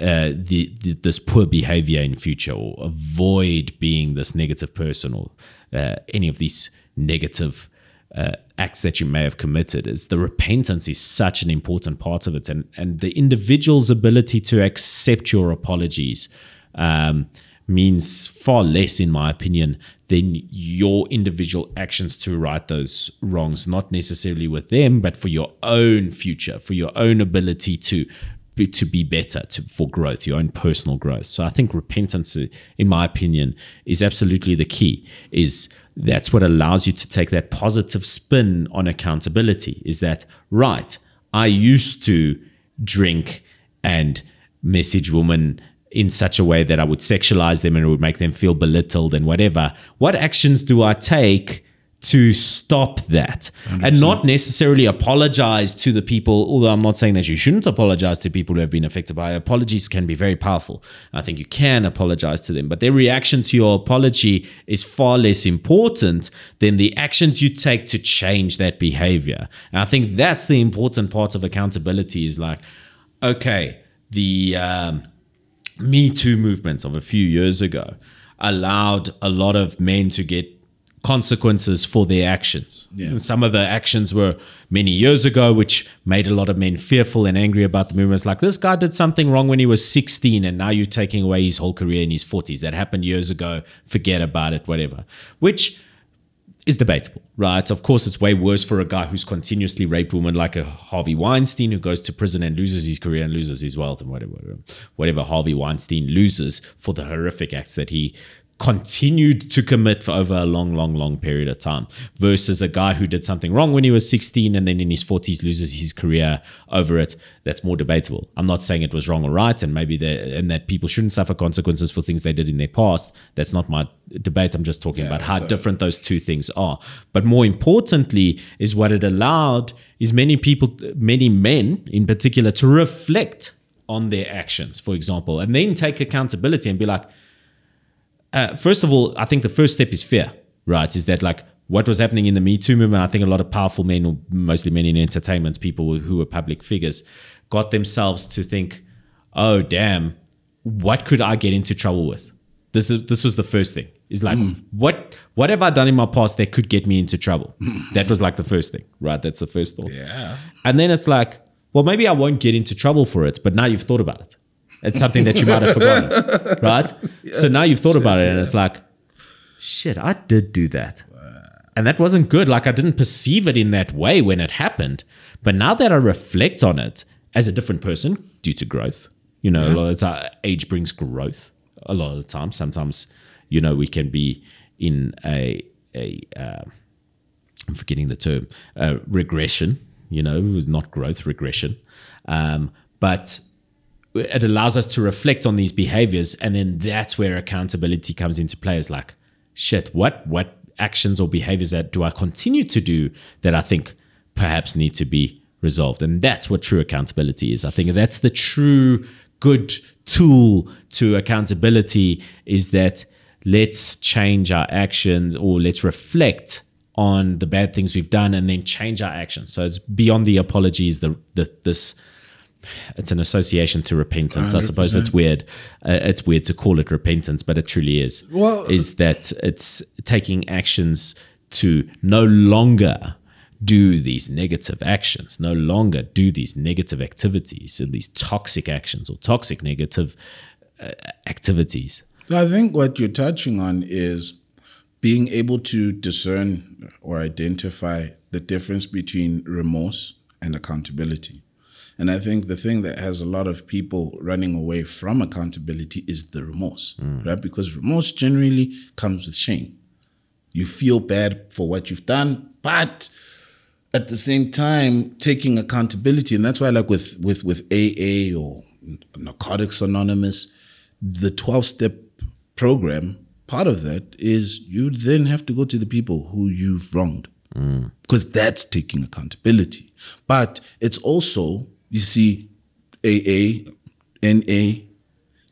uh, the, the, this poor behavior in future or avoid being this negative person or uh, any of these negative uh, acts that you may have committed is the repentance is such an important part of it. And and the individual's ability to accept your apologies um, means far less in my opinion than your individual actions to right those wrongs. Not necessarily with them but for your own future for your own ability to to be better to, for growth your own personal growth. So i think repentance in my opinion is absolutely the key is that's what allows you to take that positive spin on accountability is that right i used to drink and message women in such a way that i would sexualize them and it would make them feel belittled and whatever. What actions do i take to stop that 100%. and not necessarily apologize to the people although i'm not saying that you shouldn't apologize to people who have been affected by it. apologies can be very powerful i think you can apologize to them but their reaction to your apology is far less important than the actions you take to change that behavior and i think that's the important part of accountability is like okay the um, me too movement of a few years ago allowed a lot of men to get consequences for their actions. Yeah. Some of the actions were many years ago, which made a lot of men fearful and angry about the movement. It's like this guy did something wrong when he was 16, and now you're taking away his whole career in his 40s. That happened years ago. Forget about it, whatever. Which is debatable, right? Of course, it's way worse for a guy who's continuously raped women like a Harvey Weinstein who goes to prison and loses his career and loses his wealth and whatever, whatever Harvey Weinstein loses for the horrific acts that he continued to commit for over a long, long, long period of time versus a guy who did something wrong when he was 16 and then in his 40s loses his career over it. That's more debatable. I'm not saying it was wrong or right, and maybe and that people shouldn't suffer consequences for things they did in their past. That's not my debate. I'm just talking yeah, about how a- different those two things are. But more importantly, is what it allowed is many people, many men in particular, to reflect on their actions, for example, and then take accountability and be like, uh, first of all, I think the first step is fear, right? Is that like what was happening in the Me Too movement? I think a lot of powerful men, or mostly men in entertainment, people who were public figures, got themselves to think, "Oh, damn, what could I get into trouble with?" This is this was the first thing. Is like mm. what what have I done in my past that could get me into trouble? that was like the first thing, right? That's the first thought. Yeah. And then it's like, well, maybe I won't get into trouble for it, but now you've thought about it. It's something that you might have forgotten, *laughs* right? Yeah, so now you've thought shit, about it, yeah. and it's like, shit, I did do that, and that wasn't good. Like I didn't perceive it in that way when it happened, but now that I reflect on it as a different person due to growth, you know, yeah. a lot of time, age brings growth. A lot of the time, sometimes, you know, we can be in a a uh, I'm forgetting the term uh, regression. You know, not growth, regression. Um, but it allows us to reflect on these behaviors and then that's where accountability comes into play. Is like shit what what actions or behaviors that do i continue to do that i think perhaps need to be resolved? And that's what true accountability is. I think that's the true good tool to accountability is that let's change our actions or let's reflect on the bad things we've done and then change our actions. So it's beyond the apologies the, the this it's an association to repentance. 100%. I suppose it's weird. Uh, it's weird to call it repentance, but it truly is. Well, is that it's taking actions to no longer do these negative actions, no longer do these negative activities and these toxic actions or toxic negative uh, activities. So I think what you're touching on is being able to discern or identify the difference between remorse and accountability. And I think the thing that has a lot of people running away from accountability is the remorse, mm. right? Because remorse generally comes with shame. You feel bad for what you've done, but at the same time taking accountability, and that's why, like with with with AA or Narcotics Anonymous, the twelve step program, part of that is you then have to go to the people who you've wronged, mm. because that's taking accountability. But it's also you see, AA NA,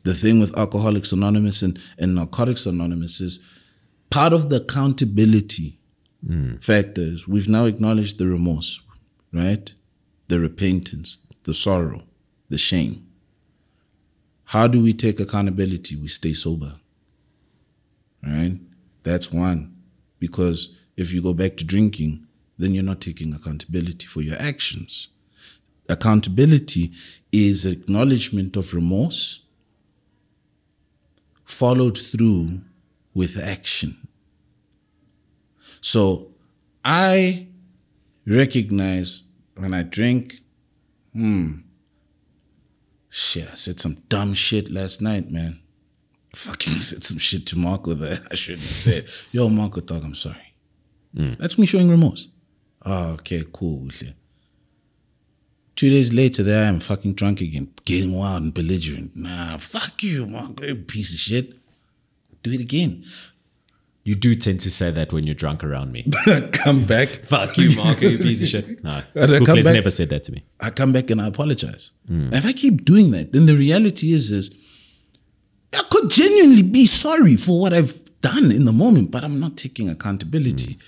the thing with Alcoholics Anonymous and, and Narcotics Anonymous is part of the accountability hmm. factors. We've now acknowledged the remorse, right? The repentance, the sorrow, the shame. How do we take accountability? We stay sober. Right? That's one. Because if you go back to drinking, then you're not taking accountability for your actions. Accountability is acknowledgement of remorse followed through with action. So I recognize when I drink, hmm, shit, I said some dumb shit last night, man. *laughs* Fucking said some shit to Marco that I shouldn't have said. Yo, Marco, dog, I'm sorry. That's me showing remorse. Oh, okay, cool. Two days later, there I am, fucking drunk again, getting wild and belligerent. Nah, fuck you, Marco, you piece of shit. Do it again. You do tend to say that when you're drunk around me. *laughs* come back. Fuck you, Marco, you piece of shit. *laughs* No, And I come back- never said that to me. I come back and I apologize. And if I keep doing that, then the reality is, is I could genuinely be sorry for what I've done in the moment, but I'm not taking accountability. Hmm.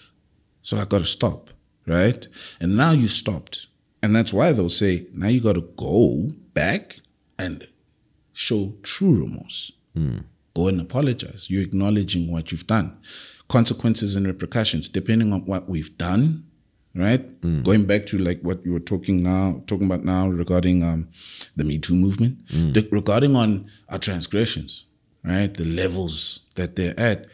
So I got to stop, right? And now you've stopped. And that's why they'll say, now you got to go back and show true remorse. Go and apologize. You're acknowledging what you've done. Consequences and repercussions, depending on what we've done, right? Mm. Going back to like what you were talking now, talking about now regarding um, the Me Too movement, mm. the- regarding on our transgressions, right? The levels that they're at.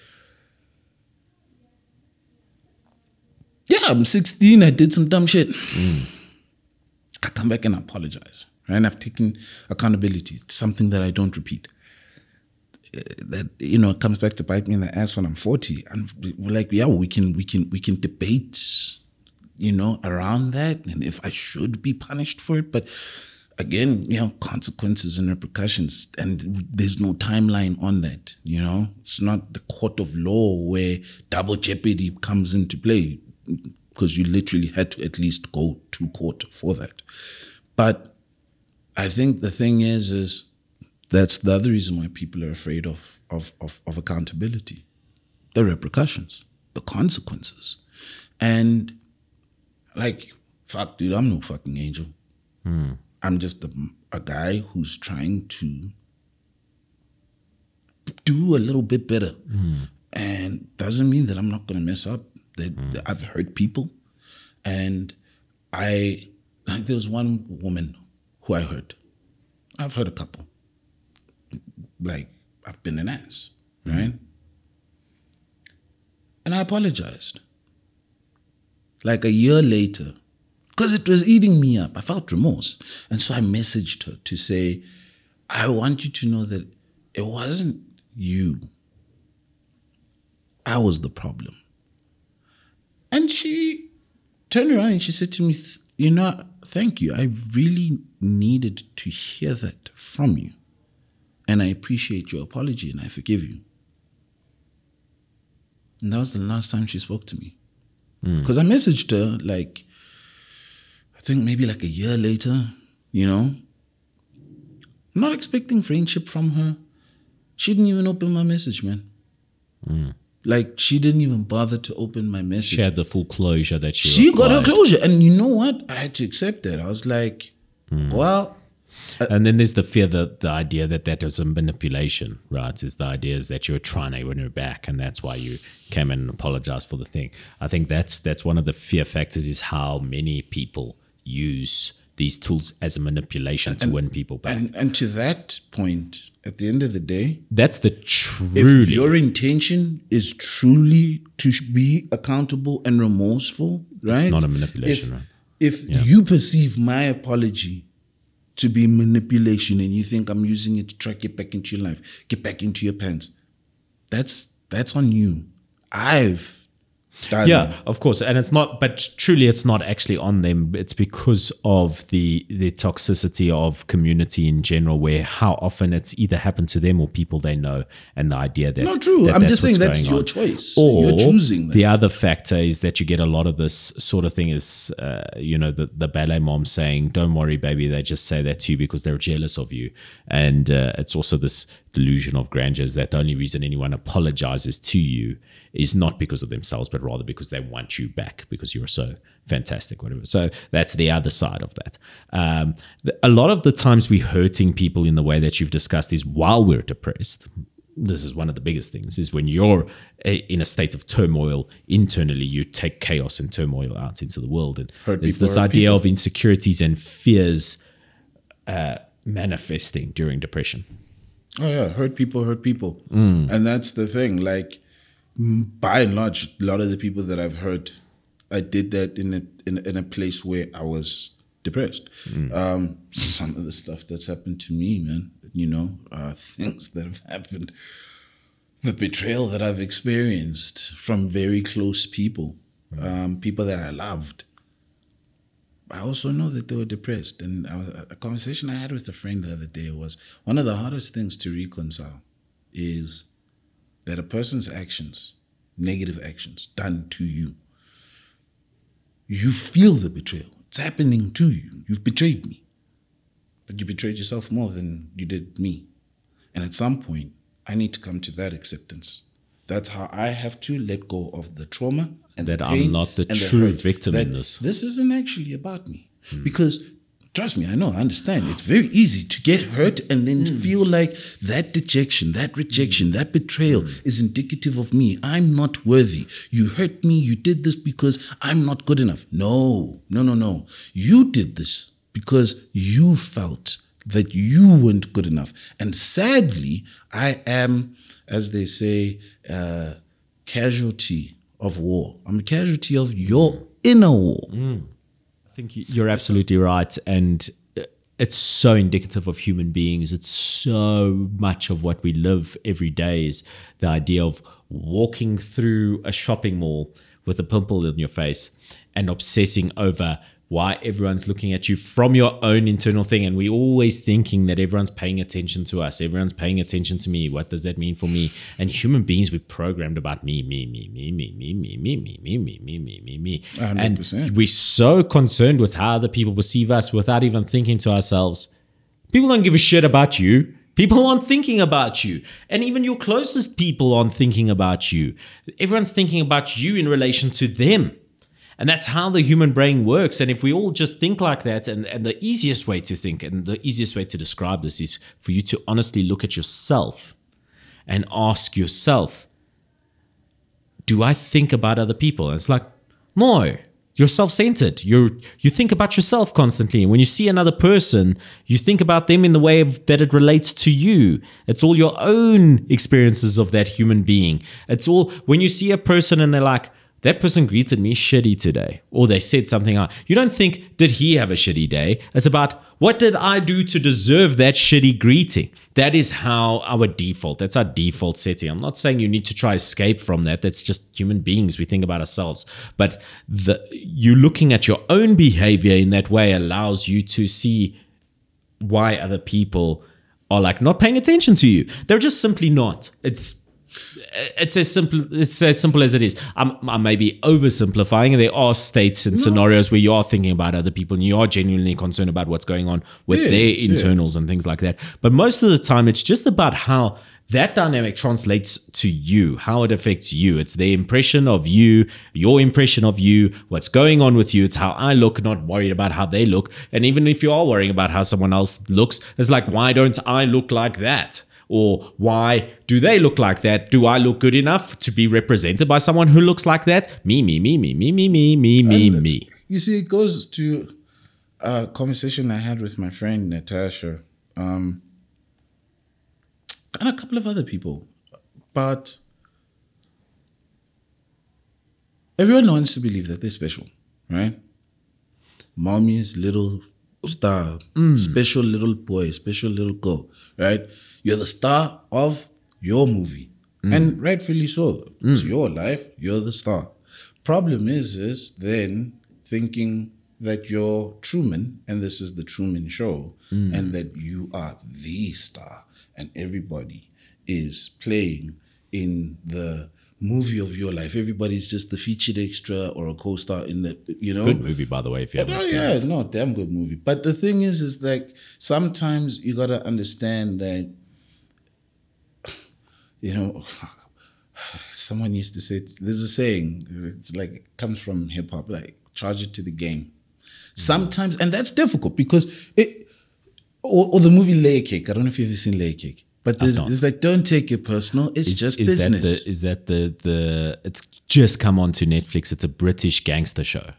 Yeah, I'm 16. I did some dumb shit. Mm. I come back and apologize, right? And I've taken accountability. It's something that I don't repeat. Uh, That you know comes back to bite me in the ass when I'm 40. And we're like, yeah, we can we can we can debate, you know, around that and if I should be punished for it. But again, you know, consequences and repercussions, and there's no timeline on that. You know, it's not the court of law where double jeopardy comes into play because you literally had to at least go to court for that. But I think the thing is, is that's the other reason why people are afraid of of of, of accountability, the repercussions, the consequences, and like fuck, dude, I'm no fucking angel. Hmm. I'm just a, a guy who's trying to do a little bit better, hmm. and doesn't mean that I'm not gonna mess up. That, that I've hurt people, and I like there was one woman who I hurt. I've hurt a couple. Like I've been an ass, mm. right? And I apologized. Like a year later, because it was eating me up. I felt remorse. And so I messaged her to say, I want you to know that it wasn't you. I was the problem. And she turned around and she said to me, You know, thank you. I really needed to hear that from you. And I appreciate your apology and I forgive you. And that was the last time she spoke to me. Hmm. Because I messaged her like, I think maybe like a year later, you know, not expecting friendship from her. She didn't even open my message, man. Hmm. Like she didn't even bother to open my message. She had the full closure that she She got her closure. And you know what? I had to accept that. I was like, hmm. well, uh, And then there's the fear that the idea that that was a manipulation, right? Is the idea is that you were trying to win her back, and that's why you came and apologized for the thing. I think that's that's one of the fear factors is how many people use these tools as a manipulation to win people back. and, and to that point, at the end of the day, that's the if your intention is truly to be accountable and remorseful, right? not a manipulation, If, right? if you perceive my apology to be manipulation and you think I'm using it to try to get back into your life, get back into your pants, that's that's on you. I've Done. Yeah, of course, and it's not. But truly, it's not actually on them. It's because of the the toxicity of community in general, where how often it's either happened to them or people they know, and the idea that No, true. that I'm just saying that's your on. choice. Or You're choosing that. the other factor is that you get a lot of this sort of thing. Is uh, you know the the ballet mom saying, "Don't worry, baby." They just say that to you because they're jealous of you, and uh, it's also this delusion of grandeur is that the only reason anyone apologizes to you is not because of themselves, but rather because they want you back because you're so fantastic, whatever. So that's the other side of that. Um, the, a lot of the times we're hurting people in the way that you've discussed is while we're depressed this is one of the biggest things is when you're a, in a state of turmoil internally you take chaos and turmoil out into the world and Hurt there's this idea of insecurities and fears uh, manifesting during depression Oh yeah, hurt people hurt people, Mm. and that's the thing. Like, mm, by and large, a lot of the people that I've hurt, I did that in a in, in a place where I was depressed. Mm. Um, some of the stuff that's happened to me, man, you know, uh, *laughs* things that have happened, the betrayal that I've experienced from very close people, um, people that I loved. I also know that they were depressed. And a conversation I had with a friend the other day was one of the hardest things to reconcile is that a person's actions, negative actions done to you, you feel the betrayal. It's happening to you. You've betrayed me. But you betrayed yourself more than you did me. And at some point, I need to come to that acceptance. That's how I have to let go of the trauma and That the I'm not the true victim in this. This isn't actually about me. Hmm. Because trust me, I know, I understand. It's very easy to get hurt and then to feel like that dejection, that rejection, that betrayal hmm. is indicative of me. I'm not worthy. You hurt me. You did this because I'm not good enough. No, no, no, no. You did this because you felt that you weren't good enough. And sadly, I am, as they say, uh, casualty of war. I'm a casualty of your inner war. I think you- you're absolutely right. And uh, it's so indicative of human beings. It's so much of what we live every day is the idea of walking through a shopping mall with a pimple in your face and obsessing over why everyone's looking at you from your own internal thing. And we're always thinking that everyone's paying attention to us. Everyone's paying attention to me. What does that mean for me? And human beings, we're programmed about me, me, me, me, me, me, me, me, me, me, me, me, me, me, me. And 100%. we're so concerned with how other people perceive us without even thinking to ourselves, people don't give a shit about you. People aren't thinking about you. And even your closest people aren't thinking about you. Everyone's thinking about you in relation to them. And that's how the human brain works. And if we all just think like that, and, and the easiest way to think and the easiest way to describe this is for you to honestly look at yourself and ask yourself, do I think about other people? And it's like, no, you're self-centered. You're you think about yourself constantly. And when you see another person, you think about them in the way of, that it relates to you. It's all your own experiences of that human being. It's all when you see a person and they're like, that person greeted me shitty today, or they said something. uh, You don't think, did he have a shitty day? It's about what did I do to deserve that shitty greeting? That is how our default, that's our default setting. I'm not saying you need to try escape from that. That's just human beings. We think about ourselves. But the you looking at your own behavior in that way allows you to see why other people are like not paying attention to you. They're just simply not. It's it's as simple it's as simple as it is. I'm, I may be oversimplifying. There are states and scenarios where you are thinking about other people and you are genuinely concerned about what's going on with their yeah. internals and things like that. But most of the time, it's just about how that dynamic translates to you, how it affects you. It's the impression of you, your impression of you, what's going on with you. It's how I look, not worried about how they look. And even if you are worrying about how someone else looks, it's like, why don't I look like that? Or why do they look like that? Do I look good enough to be represented by someone who looks like that? Me, me, me, me, me, me, me, me, me, me. You see, it goes to a conversation I had with my friend Natasha, um, and a couple of other people. But everyone wants to believe that they're special, right? Mommy's little star, special little boy, special little girl, right? You're the star of your movie. Mm. And rightfully so. It's mm. your life, you're the star. Problem is, is then thinking that you're Truman and this is the Truman Show mm. and that you are the star and everybody is playing in the movie of your life. Everybody's just the featured extra or a co-star in the, you know. Good movie, by the way, if you haven't Oh seen yeah, it. no, damn good movie. But the thing is, is like sometimes you gotta understand that, you know, *sighs* someone used to say there's a saying. It's like it comes from hip hop, like charge it to the game. Mm-hmm. Sometimes, and that's difficult because it, or, or the movie Layer Cake. I don't know if you've ever seen Layer Cake, but there's, like don't take it personal. It's Is- just is business. That the, is that the the? It's just come onto Netflix. It's a British gangster show.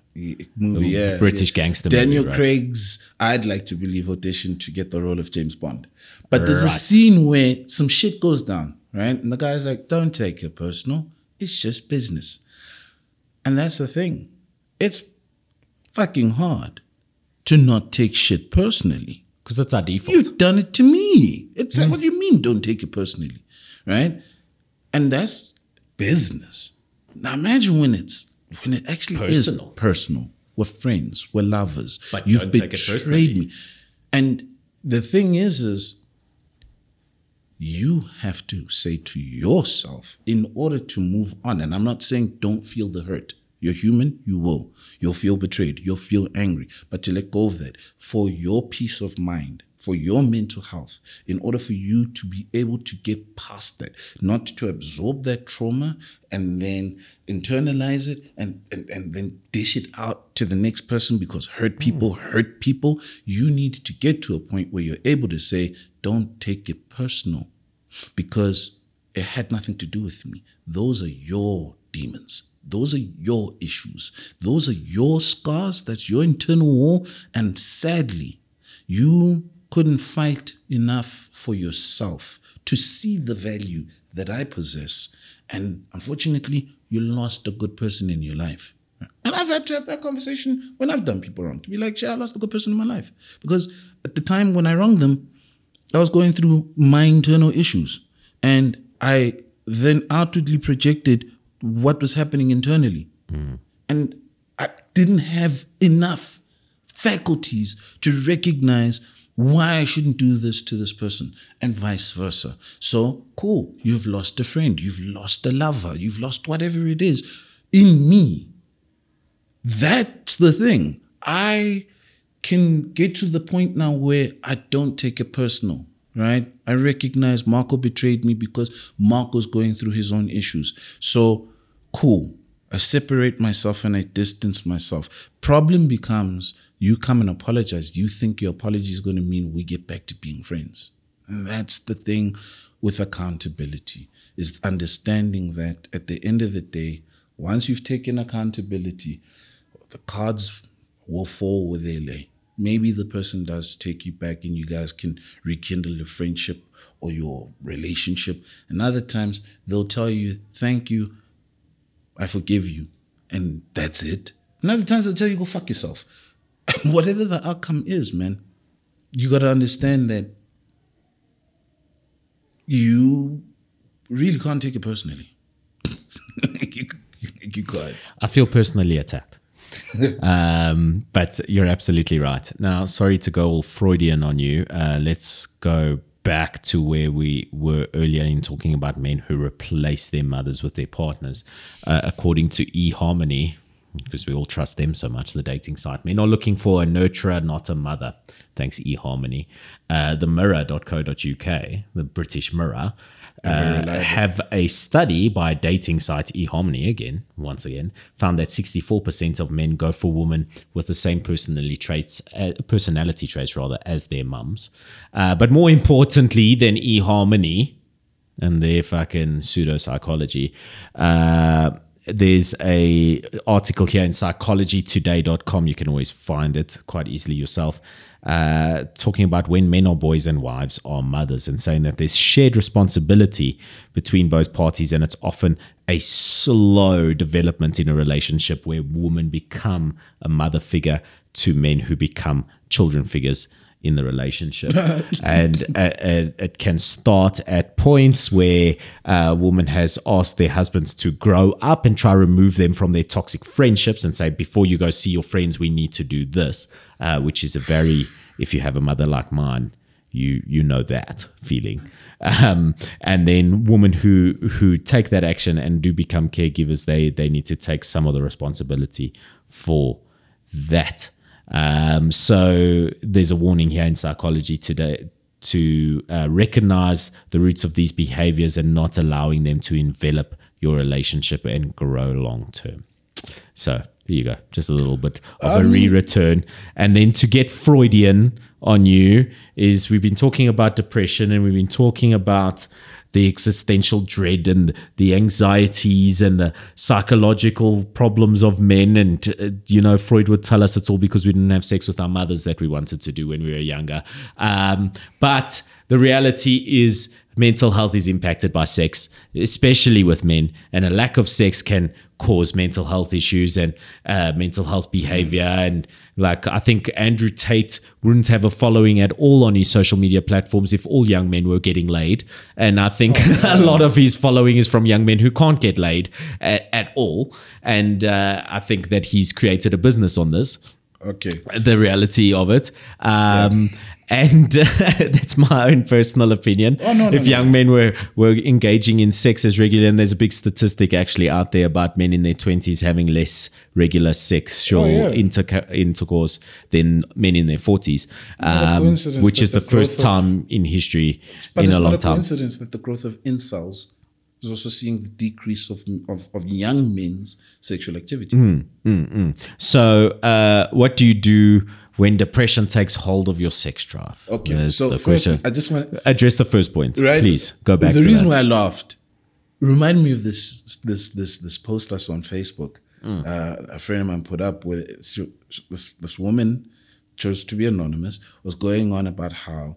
movie, yeah. British yeah. gangster Daniel movie, right? Craig's, I'd like to believe, auditioned to get the role of James Bond. But there's a scene where some shit goes down, right? And the guy's like, don't take it personal. It's just business. And that's the thing. It's fucking hard to not take shit personally. Because that's our default. You've done it to me. It's like, what do you mean don't take it personally? Right? And that's business. Now imagine when it's when it actually Personal. is personal. We're friends, we're lovers. But You've don't take it betrayed me. And the thing is, is you have to say to yourself in order to move on. And I'm not saying don't feel the hurt. You're human, you will. You'll feel betrayed, you'll feel angry. But to let go of that for your peace of mind, for your mental health, in order for you to be able to get past that, not to absorb that trauma and then internalize it and, and, and then dish it out to the next person because hurt hmm. people hurt people. You need to get to a point where you're able to say, don't take it personal because it had nothing to do with me. Those are your demons. Those are your issues. Those are your scars. That's your internal war. And sadly, you couldn't fight enough for yourself to see the value that I possess. And unfortunately, you lost a good person in your life. And I've had to have that conversation when I've done people wrong to be like, yeah, I lost a good person in my life. Because at the time when I wronged them, I was going through my internal issues. And I then outwardly projected what was happening internally. Hmm. And I didn't have enough faculties to recognize why I shouldn't do this to this person and vice versa. So, cool, you've lost a friend, you've lost a lover, you've lost whatever it is in me. That's the thing. I can get to the point now where I don't take it personal, right? I recognize Marco betrayed me because Marco's going through his own issues. So, cool. I separate myself and I distance myself. Problem becomes you come and apologize. You think your apology is going to mean we get back to being friends. And that's the thing with accountability is understanding that at the end of the day, once you've taken accountability, the cards will fall where they lay. Maybe the person does take you back and you guys can rekindle your friendship or your relationship. And other times they'll tell you, thank you, I forgive you. And that's it. And other times they'll tell you, go fuck yourself. *laughs* Whatever the outcome is, man, you got to understand that you really can't take it personally. *laughs* you, you can't. I feel personally attacked. *laughs* um, but you're absolutely right. Now, sorry to go all Freudian on you. Uh, let's go back to where we were earlier in talking about men who replace their mothers with their partners. Uh, according to eHarmony, because we all trust them so much, the dating site, men are looking for a nurturer, not a mother. Thanks, eHarmony. Uh, the mirror.co.uk, the British Mirror, uh, have a study by dating site eHarmony again, once again, found that 64% of men go for women with the same personality traits, uh, personality traits rather, as their mums. Uh, but more importantly than eHarmony and their fucking pseudo psychology, uh, there's a article here in psychologytoday.com you can always find it quite easily yourself uh, talking about when men are boys and wives are mothers and saying that there's shared responsibility between both parties and it's often a slow development in a relationship where women become a mother figure to men who become children figures in the relationship. *laughs* and uh, uh, it can start at points where a woman has asked their husbands to grow up and try remove them from their toxic friendships and say, before you go see your friends, we need to do this, uh, which is a very, if you have a mother like mine, you you know that feeling um, and then women who who take that action and do become caregivers they they need to take some of the responsibility for that um, so there's a warning here in psychology today to uh, recognize the roots of these behaviors and not allowing them to envelop your relationship and grow long term. So there you go. Just a little bit of a re-return. And then to get freudian on you is we've been talking about depression and we've been talking about the existential dread and the anxieties and the psychological problems of men. And, uh, you know, Freud would tell us it's all because we didn't have sex with our mothers that we wanted to do when we were younger. Um, but the reality is, mental health is impacted by sex, especially with men, and a lack of sex can cause mental health issues and uh, mental health behavior. And like, I think Andrew Tate wouldn't have a following at all on his social media platforms if all young men were getting laid. And I think *laughs* a lot of his following is from young men who can't get laid at, at all. And uh, I think that he's created a business on this Okay. the reality of it. Um, And uh, *laughs* that's my own personal opinion. Oh, no, no, if no. young men were, were engaging in sex as regular, and there's a big statistic actually out there about men in their 20s having less regular sexual Oh, yeah. interca- intercourse than men in their 40s, um, which is the, the first of- time in history But in it's a not long a time. coincidence that the growth of incels is also seeing the decrease of of, of young men's sexual activity. Hmm. So, uh, what do you do when depression takes hold of your sex drive? Okay, That's so the first, question. I just want to address the first point. right. Please go back The reason that. why I laughed remind me of this this this this post I saw on Facebook. Mm. Uh, a friend of mine put up with she, this this woman chose to be anonymous was going on about how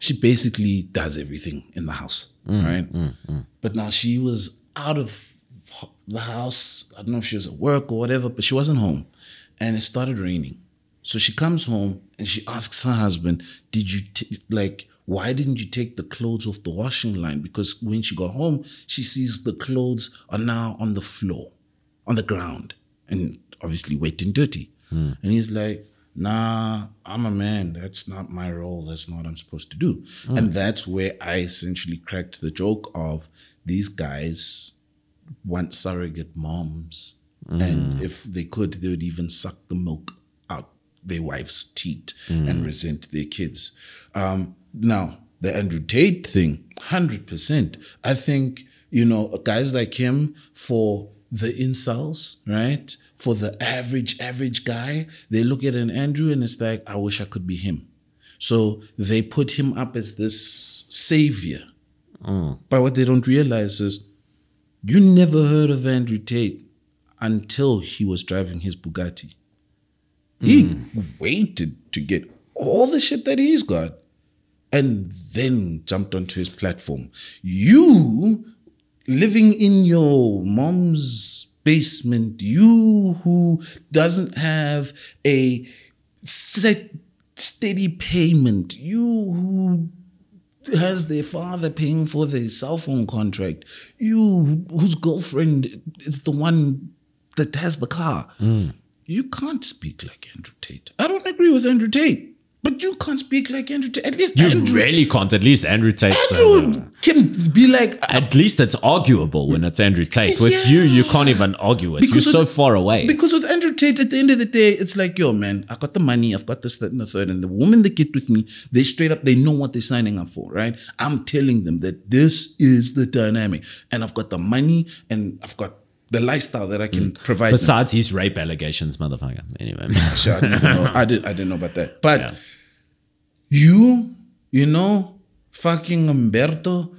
she basically does everything in the house, Mm, right? But now she was out of the house. I don't know if she was at work or whatever, but she wasn't home, and it started raining. So she comes home and she asks her husband, "Did you t- like? Why didn't you take the clothes off the washing line?" Because when she got home, she sees the clothes are now on the floor, on the ground, and obviously wet and dirty. Hmm. And he's like, "Nah, I'm a man. That's not my role. That's not what I'm supposed to do." Hmm. And that's where I essentially cracked the joke of these guys want surrogate moms. Hmm. And if they could, they would even suck the milk their wife's teat and resent their kids. Um, now, the Andrew Tate thing, 100%. I think, you know, guys like him for the incels, right? For the average, average guy, they look at an Andrew and it's like, I wish I could be him. So they put him up as this savior. But what they don't realize is you never heard of Andrew Tate until he was driving his Bugatti. He hmm. waited to get all the shit that he's got and then jumped onto his platform. You living in your mom's basement, you who doesn't have a set steady payment, you who has their father paying for their cell phone contract, you whose girlfriend is the one that has the car. Hmm. You can't speak like Andrew Tate. I don't agree with Andrew Tate, but you can't speak like Andrew Tate. At least You Andrew, really can't. At least Andrew Tate. Andrew can be like, At least it's arguable when it's Andrew Tate. With you, you can't even argue it. Because You're so with- far away. Because with Andrew Tate, at the end of the day, it's like, yo, man, I got the money, I've got this, that, and the third. And the woman that get with me, they straight up, they know what they're signing up for, right? I'm telling them that this is the dynamic. And I've got the money and I've got the lifestyle that I can mm. provide. them. Besides his rape allegations, motherfucker. Anyway. *laughs* Sure, I didn't know. I, did, I didn't know about that. But Yeah. you, you know, fucking Umberto,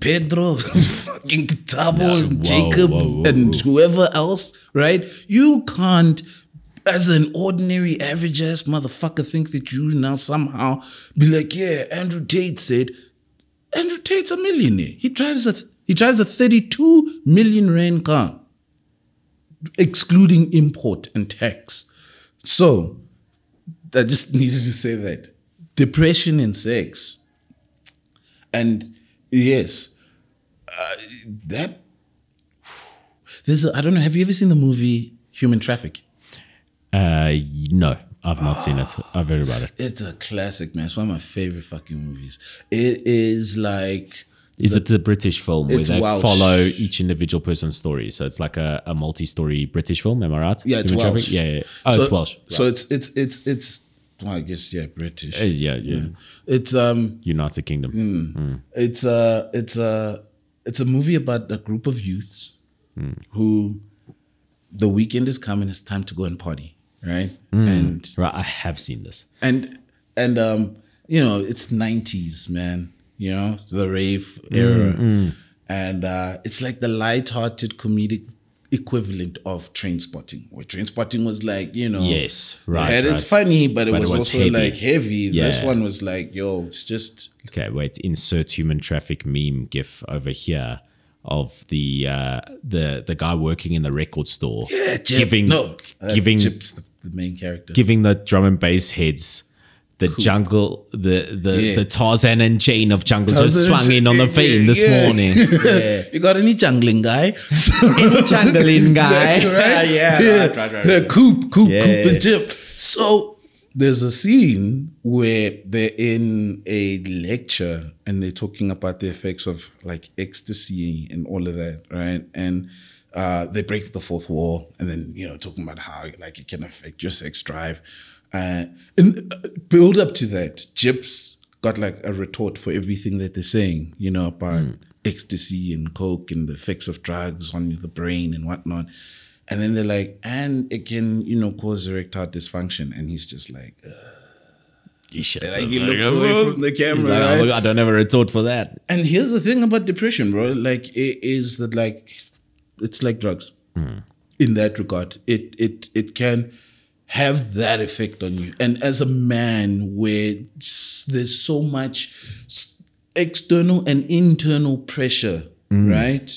Pedro, *laughs* fucking Thabo, Yeah, Jacob, whoa, whoa, and whoa. whoever else, right? You can't, as an ordinary, average ass motherfucker, think that you now somehow be like, yeah, Andrew Tate said, Andrew Tate's a millionaire. He drives a he drives a 32 million rand car, excluding import and tax. So I just needed to say that. depression and sex. And yes, uh, that there's a, I don't know. Have you ever seen the movie Human Traffic? Uh, no, I've not seen it. *sighs* I've heard about it. It's a classic, man. It's one of my favorite fucking movies. It is like Is it the British film where they Welsh. follow each individual person's story? So it's like a, a multi-story British film. Am I right? yeah, it's Human Welsh. Yeah, yeah. Oh, so, it's Welsh. So it's it's it's it's. Well, I guess yeah, British. Uh, yeah, yeah. It's um, United Kingdom. Mm. it's a it's a it's a movie about a group of youths who the weekend is coming. It's time to go and party, right? And Right, I have seen this. and and um you know it's 90s man you know the rave era. And uh it's like the light-hearted comedic equivalent of Trainspotting where Trainspotting was like you know Yes, right, had- it's funny but it But it was, was also heavy. like heavy. This one was like yo it's just Okay, wait. Insert human traffic meme gif over here of the uh, the the guy working in the record store Jip- giving no uh, giving Jip's the, the main character. giving the drum and bass heads the jungle the the Yeah. the Tarzan and Jane of jungle just Tarzan and swung in on the vein this yeah. morning. *laughs* Yeah. you got any jungling guy *laughs* Jungling *laughs* guy. right? yeah, right, right, right, Yeah, Koop, Koop, Yeah, Koop, and Jip. So there's a scene where they're in a lecture and they're talking about the effects of like ecstasy and all of that, right? And uh, they break the fourth wall and then you know talking about how like it can affect your sex drive. Uh, and uh, build up to that, Chips got like a retort for everything that they're saying, you know, about ecstasy and coke and the effects of drugs on the brain and whatnot. And then they're like, and it can, you know, cause erectile dysfunction. And he's just like, uh, He like he looks away from the camera, like, right? "Oh, I don't have a retort for that. and here's the thing about depression, bro. Like it is that like it's like drugs. In that regard, it it it can have that effect on you. And as a man, where there's so much external and internal pressure, mm. right,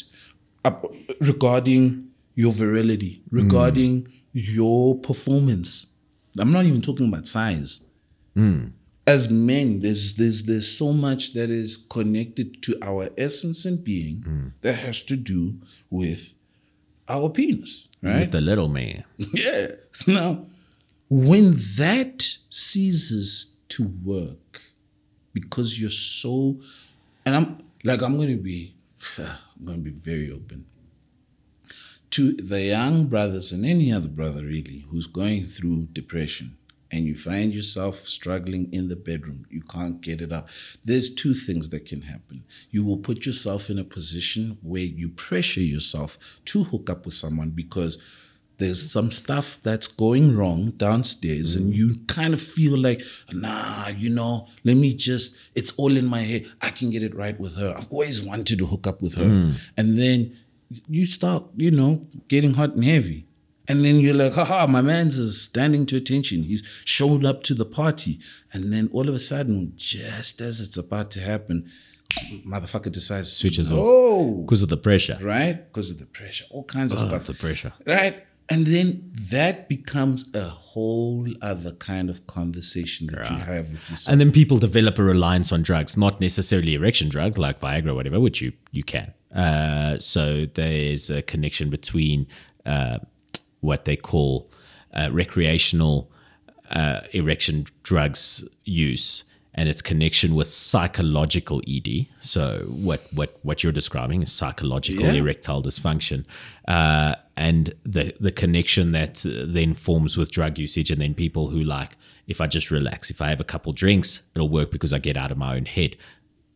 up, regarding your virility, mm. regarding your performance. I'm not even talking about size mm. as men, there's there's there's so much that is connected to our essence and being that has to do with our penis, right? With the little man. *laughs* yeah. Now, when that ceases to work because you're so, and I'm like I'm going to be, *sighs* I'm going to be very open to the young brothers and any other brother really who's going through depression and you find yourself struggling in the bedroom, you can't get it out. There's two things that can happen. You will put yourself in a position where you pressure yourself to hook up with someone because there's some stuff that's going wrong downstairs and you kind of feel like nah you know let me just it's all in my head. I can get it right with her. I've always wanted to hook up with her. Hmm. And then you start you know getting hot and heavy. And then you're like haha my man's is standing to attention. He's showed up to the party. And then all of a sudden just as it's about to happen motherfucker decides Switches off. oh. Because of the pressure. right? Because of the pressure. All kinds of Oh, stuff. the pressure. right and then that becomes a whole other kind of conversation that you have with yourself And then people develop a reliance on drugs, not necessarily erection drugs like Viagra or whatever, which you, you can. Uh, so there's a connection between uh, what they call uh, recreational uh, erection drugs use and its connection with psychological ED. So what what what you're describing is psychological Yeah. erectile dysfunction, uh, and the the connection that uh, then forms with drug usage, and then people who like if I just relax, if I have a couple drinks, it'll work because I get out of my own head.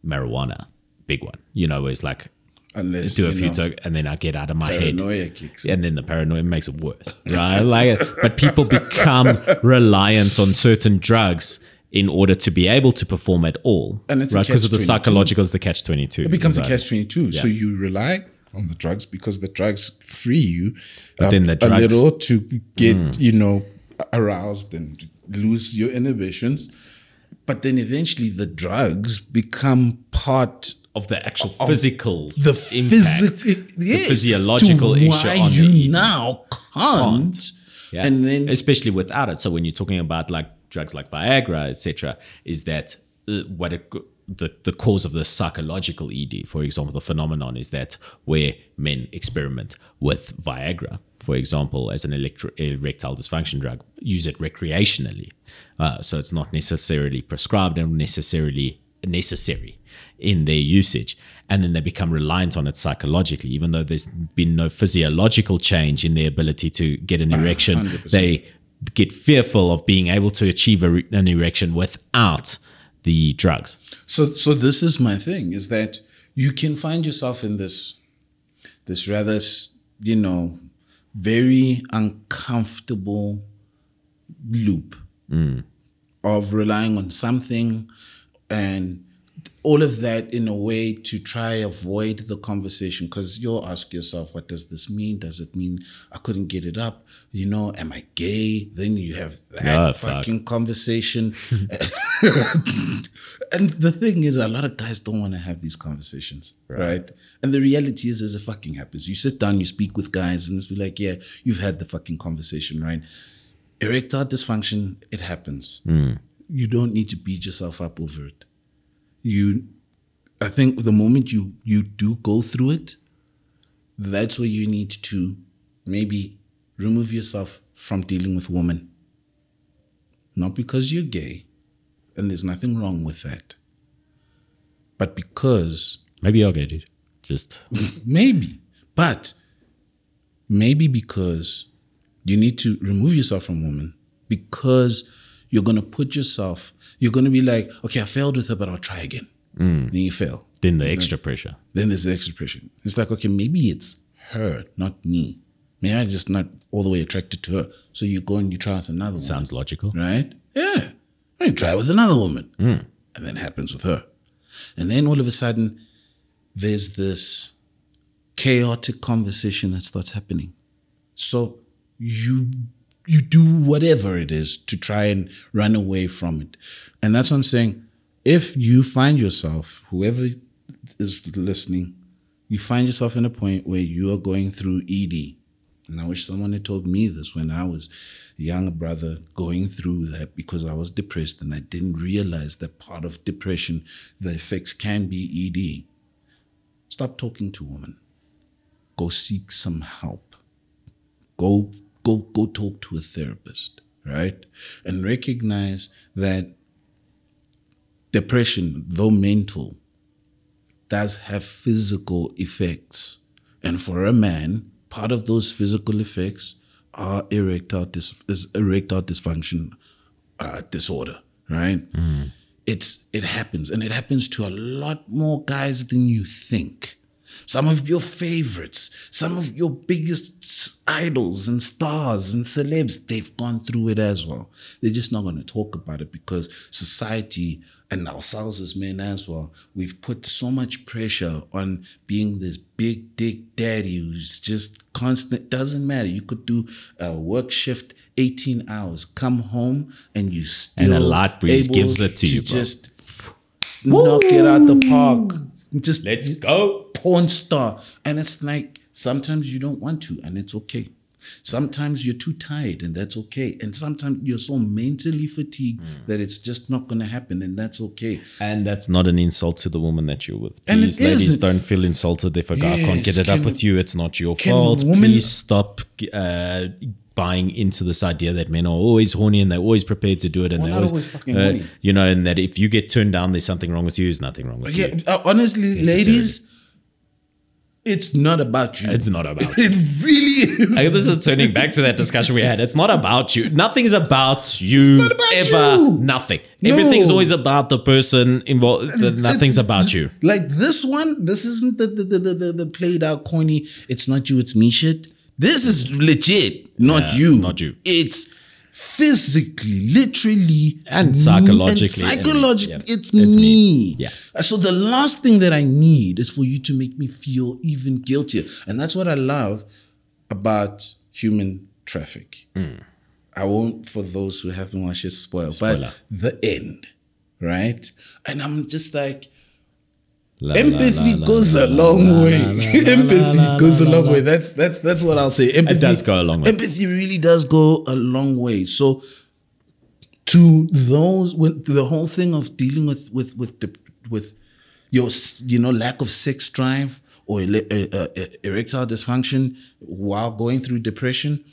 Marijuana, big one. You know, it's like unless do a few know, and then I get out of my head paranoia kicks and then the paranoia makes it worse, right? like, but people become *laughs* reliant on certain drugs in order to be able to perform at all, And it's right? Because of the catch-22. psychological, is the catch twenty two. it becomes a catch 22 so you rely on the drugs because the drugs free you uh, then the a drugs- Hmm. little to get you know aroused and lose your inhibitions but then eventually the drugs become part of the actual physical, the physical the physiological issue why on you the now can't, Yeah. and then especially without it. So when you're talking about like drugs like Viagra, etc., is that uh, what it, the the cause of the psychological ED, for example, the phenomenon is that where men experiment with Viagra, for example, as an electro- erectile dysfunction drug, use it recreationally, uh, so it's not necessarily prescribed and necessarily necessary in their usage. And then they become reliant on it psychologically, even though there's been no physiological change in their ability to get an *laughs* erection. 100%. They get fearful of being able to achieve a, re- an erection without the drugs. So so this is my thing is that you can find yourself in this this rather you know very uncomfortable loop mm. of relying on something and all of that in a way to try avoid the conversation because you'll ask yourself what does this mean? Does it mean i couldn't get it up? You know am i gay? Then you have that Yeah, fuck. fucking conversation. *laughs* And the thing is a lot of guys don't want to have these conversations right. and the reality is as it fucking happens. You sit down you speak with guys and it's be like yeah you've had the fucking conversation right? Erectile dysfunction it happens. Hmm. You don't need to beat yourself up over it you i think the moment you you do go through it that's where you need to maybe remove yourself from dealing with women not because you're gay and there's nothing wrong with that but because Maybe I'll get it. Just *laughs* maybe but maybe because you need to remove yourself from women because you're going to put yourself you're going to be like okay i failed with her but i'll try again mm. then you fail then the extra pressure. then there's the extra pressure it's like okay maybe it's her not me maybe i'm just not all the way attracted to her so you go and you try with another one Sounds logical. right? Yeah. And you try with another woman. Mm. And then it happens with her. And then all of a sudden, there's this chaotic conversation that starts happening. So you you do whatever it is to try and run away from it. And that's what I'm saying. If you find yourself, whoever is listening, you find yourself in a point where you are going through ED. And I wish someone had told me this when I was a younger brother going through that because I was depressed and I didn't realize that part of depression, the effects can be ED. Stop talking to women. Go seek some help. Go go go talk to a therapist, right? And recognize that depression, though mental, does have physical effects. And for a man, part of those physical effects are erectile, dis- is erectile dysfunction uh, disorder, right? It's it happens, and it happens to a lot more guys than you think. Some of your favorites, some of your biggest idols and stars and celebs, they've gone through it as well. They're just not going to talk about it because society and ourselves as men as well, we've put so much pressure on being this big dick daddy who's just constant. Doesn't matter. You could do a work shift 18 hours, come home, and you still And a light breeze gives it to you, bro. just knock it out the park. Just Let's go. porn star. And it's like sometimes you don't want to, and it's okay. Sometimes you're too tired, and that's okay. And sometimes you're so mentally fatigued Hmm. that it's just not going to happen, and that's okay. And that's not an insult to the woman that you're with. And Please, ladies, isn't. don't feel insulted if a guy can't get Yes, it up with you. It's not your fault. women- Please stop uh, buying into this idea that men are always horny and they're always prepared to do it. And We're they're always, always fucking uh, horny. you know, and that if you get turned down, there's something wrong with you. There's nothing wrong with Yeah, you. uh, honestly, ladies, it's not about you. It's not about *laughs* It really is. I- this is turning back to that discussion we had. It's not about you. Nothing's about you not about ever. you. Nothing. No. Everything's always about the person involved. Nothing's about you. Like this one, this isn't the, the, the, the, the played out corny, it's not you, it's me shit. This is legit, not Yeah, you. not you. It's physically, literally, And psychologically, and psychologically, and- yeah, it's, it's me. me. Yeah. Uh, So the last thing that I need is for you to make me feel even guiltier. And that's what I love about human traffic. I won't, for those who haven't watched it, spoil, Spoiler. but the end, right? And I'm just like, La, empathy la, la, goes a long way. empathy goes a long way. That's that's that's what I'll say. Empathy does go a long way. Empathy really does go a long way. So to those with the whole thing of dealing with with with with your you know lack of sex drive or uh, uh, uh, erectile dysfunction while going through depression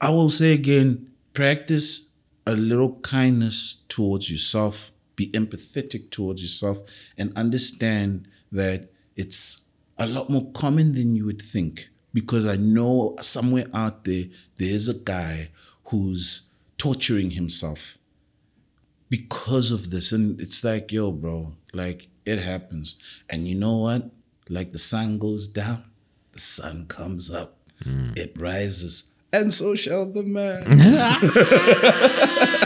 i will say again practice a little kindness towards yourself be empathetic towards yourself and understand that it's a lot more common than you would think because i know somewhere out there there's a guy who's torturing himself because of this. And it's like, yo, bro, like it happens. And you know what? Like the sun goes down, the sun comes up, hmm. it rises, and so shall the man. *laughs* *laughs*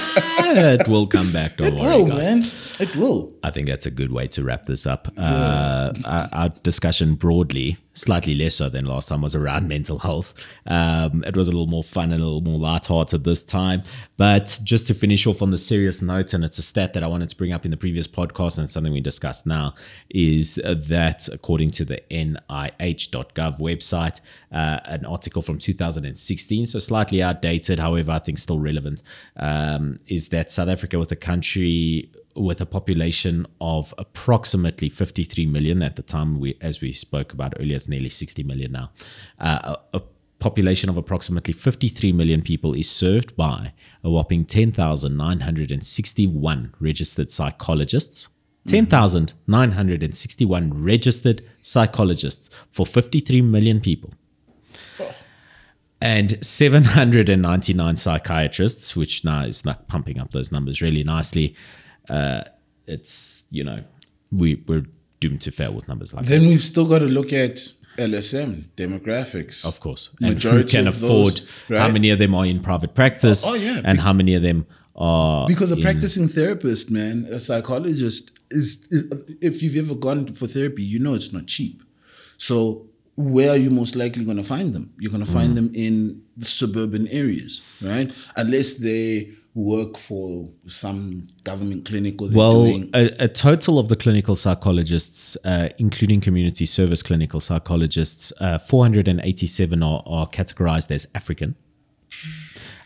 it will come back. Don't worry, oh, guys. man. It will. I think that's a good way to wrap this up. Uh, our, our discussion broadly, slightly lesser than last time, was around *laughs* mental health. Um, it was a little more fun and a little more lighthearted this time. But just to finish off on the serious note, and it's a stat that I wanted to bring up in the previous podcast and something we discussed now, is that according to the NIH.gov website, uh, an article from 2016, so slightly outdated, however, I think still relevant, um, is that South Africa, with a country with a population of approximately 53 million at the time we as we spoke about earlier it's nearly 60 million now uh, a, a population of approximately 53 million people is served by a whopping 10,961 registered psychologists 10,961 registered psychologists for 53 million people and 799 psychiatrists, which now is pumping up those numbers really nicely. Uh, it's, you know, we, we're doomed to fail with numbers like that. Then we've still got to look at LSM demographics. Of course. And who Majority can of afford, those, how many of them are in private practice, Oh, oh, yeah. and how many of them are. Because a in- practicing therapist, man, a psychologist is, if you've ever gone for therapy, you know it's not cheap. So where are you most likely going to find them? You're going to Mm. find them in the suburban areas, right? Unless they work for some government clinic or Well, doing. a, a total of the clinical psychologists, uh, including community service clinical psychologists, uh, 487 are, are categorized as African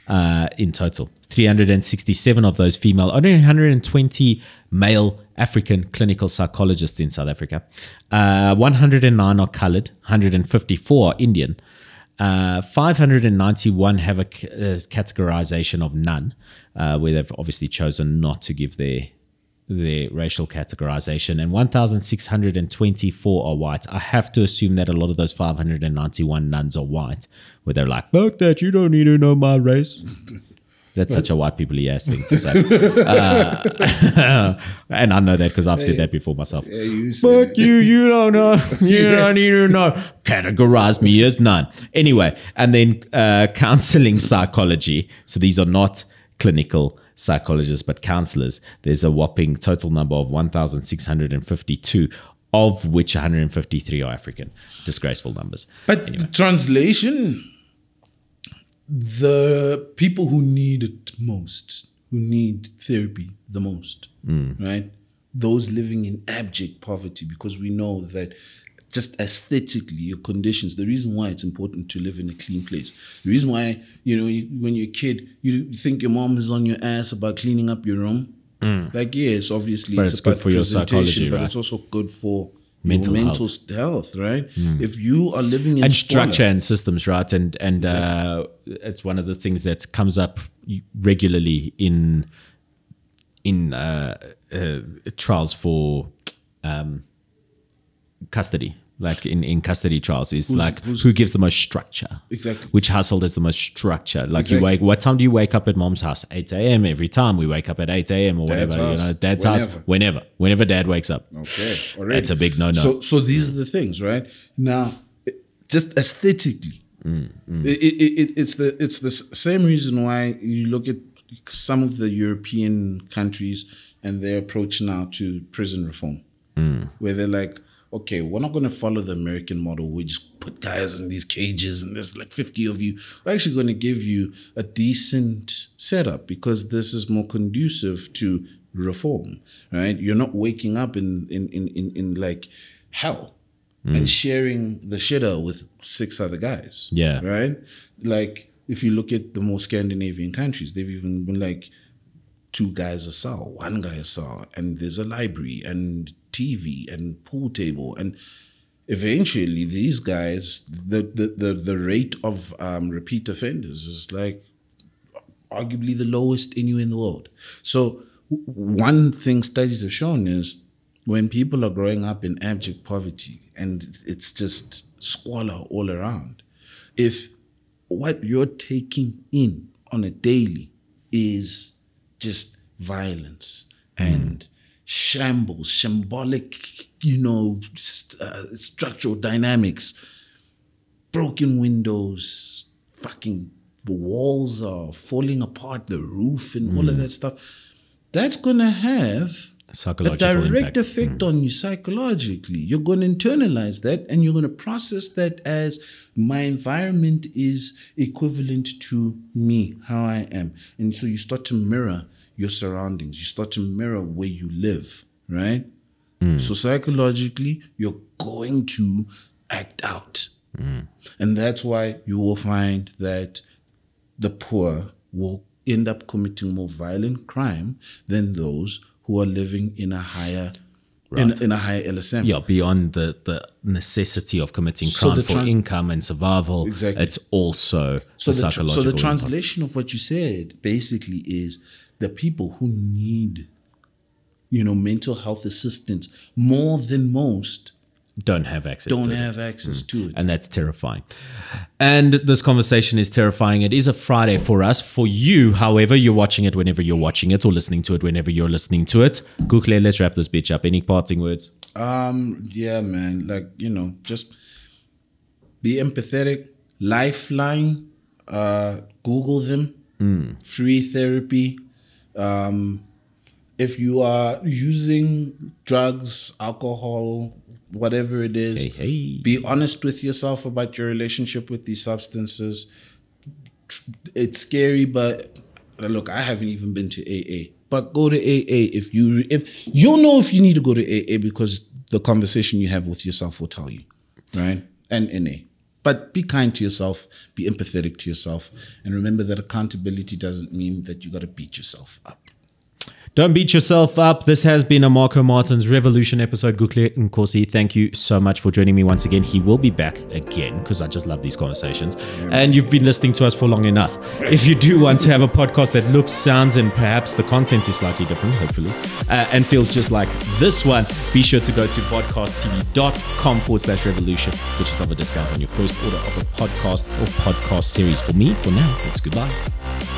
uh, in total. 367 of those female, only 120 male African clinical psychologists in South Africa. Uh, 109 are colored, 154 are Indian. Uh, 591 have a c- uh, categorization of none, uh, where they've obviously chosen not to give their their racial categorization, and 1,624 are white. I have to assume that a lot of those 591 nuns are white, where they're like, "Fuck that! You don't need to know my race." That's such a white people ass thing to say. Uh, *laughs* and I know that because I've said that before myself. Yeah, you you, you don't know. *laughs* You don't even know. Categorize me as none. Anyway, and then uh, counseling psychology. So these are not clinical psychologists, but counselors. There's a whopping total number of 1,652, of which 153 are African. Disgraceful numbers. But the translation, the people who need it most, who need therapy the most, mm. right? Those living in abject poverty, because we know that just aesthetically, your conditions, the reason why it's important to live in a clean place, the reason why, you know, you, when you're a kid, you think your mom is on your ass about cleaning up your room. Mm. Like, yes, obviously, But it's, it's good about for your presentation, psychology, but right? it's also good for Mental your health. health, right? If you are living in and structure and systems, right? And and uh, it's one of the things that comes up regularly in in uh, uh, trials for um, custody. Like in, in custody trials, is like who's- who gives the most structure? Exactly. Which household has the most structure? Like you wake. What time do you wake up at mom's house? Eight a.m. every time we wake up at eight a.m. or Dad's whatever. house. You know, dad's house. Whenever. Whenever, whenever dad wakes up. Okay, already. That's a big no-no. So, so these are the things, right? Now, just aesthetically, Mm, It, it, it, it's the it's the same reason why you look at some of the European countries and their approach now to prison reform, Mm. where they're like, okay, we're not going to follow the American model. We just put guys in these cages and there's like 50 of you. We're actually going to give you a decent setup because this is more conducive to reform, right? You're not waking up in in in in, in like hell mm. and sharing the shitter with six other guys. Yeah. Right? Like if you look at the more Scandinavian countries, they've even been like two guys a cell, one guy a cell, and there's a library and TV and pool table and eventually these guys the the the, the rate of um, repeat offenders is like arguably the lowest anywhere in the world. So one thing studies have shown is when people are growing up in abject poverty and it's just squalor all around, if what you're taking in on a daily is just violence and shambles, symbolic, you know, st- uh, structural dynamics, broken windows, fucking the walls are falling apart, the roof and all of that stuff. That's gonna have a direct impact. effect on you psychologically. You're going to internalize that and you're going to process that as my environment is equivalent to me, how I am. And so you start to mirror your surroundings, you start to mirror where you live, right? Mm. So psychologically, you're going to act out. Mm. And that's why you will find that the poor will end up committing more violent crime than those who are living in a higher in, in a higher LSM. yeah, beyond the, the necessity of committing So crime the for tran- income and survival, Exactly. it's also So the the, tr- psychological. so the impact. translation of what you said basically is the people who need, you know, mental health assistance more than most don't have access don't to it. have access to it. and that's terrifying. And this conversation is terrifying. It is a Friday for us. For you, however, you're watching it whenever you're watching it or listening to it whenever you're listening to it. Google, let's wrap this bitch up. Any parting words? Um, yeah, man. Like, you know, just be empathetic. Lifeline, uh, Google them. Free therapy. Um, if you are using drugs, alcohol, whatever it is, Hey, hey. be honest with yourself about your relationship with these substances. It's scary, but look, I haven't even been to AA. But go to AA if you if you'll know if you need to go to AA because the conversation you have with yourself will tell you, right? And NA. But be kind to yourself, be empathetic to yourself, and remember that accountability doesn't mean that you got to beat yourself up. Don't beat yourself up. This has been a Marco Martins Revolution episode. Kuhle Nkosi, thank you so much for joining me once again. He will be back again because I just love these conversations. And you've been listening to us for long enough. If you do want to have a podcast that looks, sounds, and perhaps the content is slightly different, hopefully, uh, and feels just like this one, be sure to go to podcasttv.com forward slash revolution, which is of a discount on your first order of a podcast or podcast series. For me, for now, it's goodbye.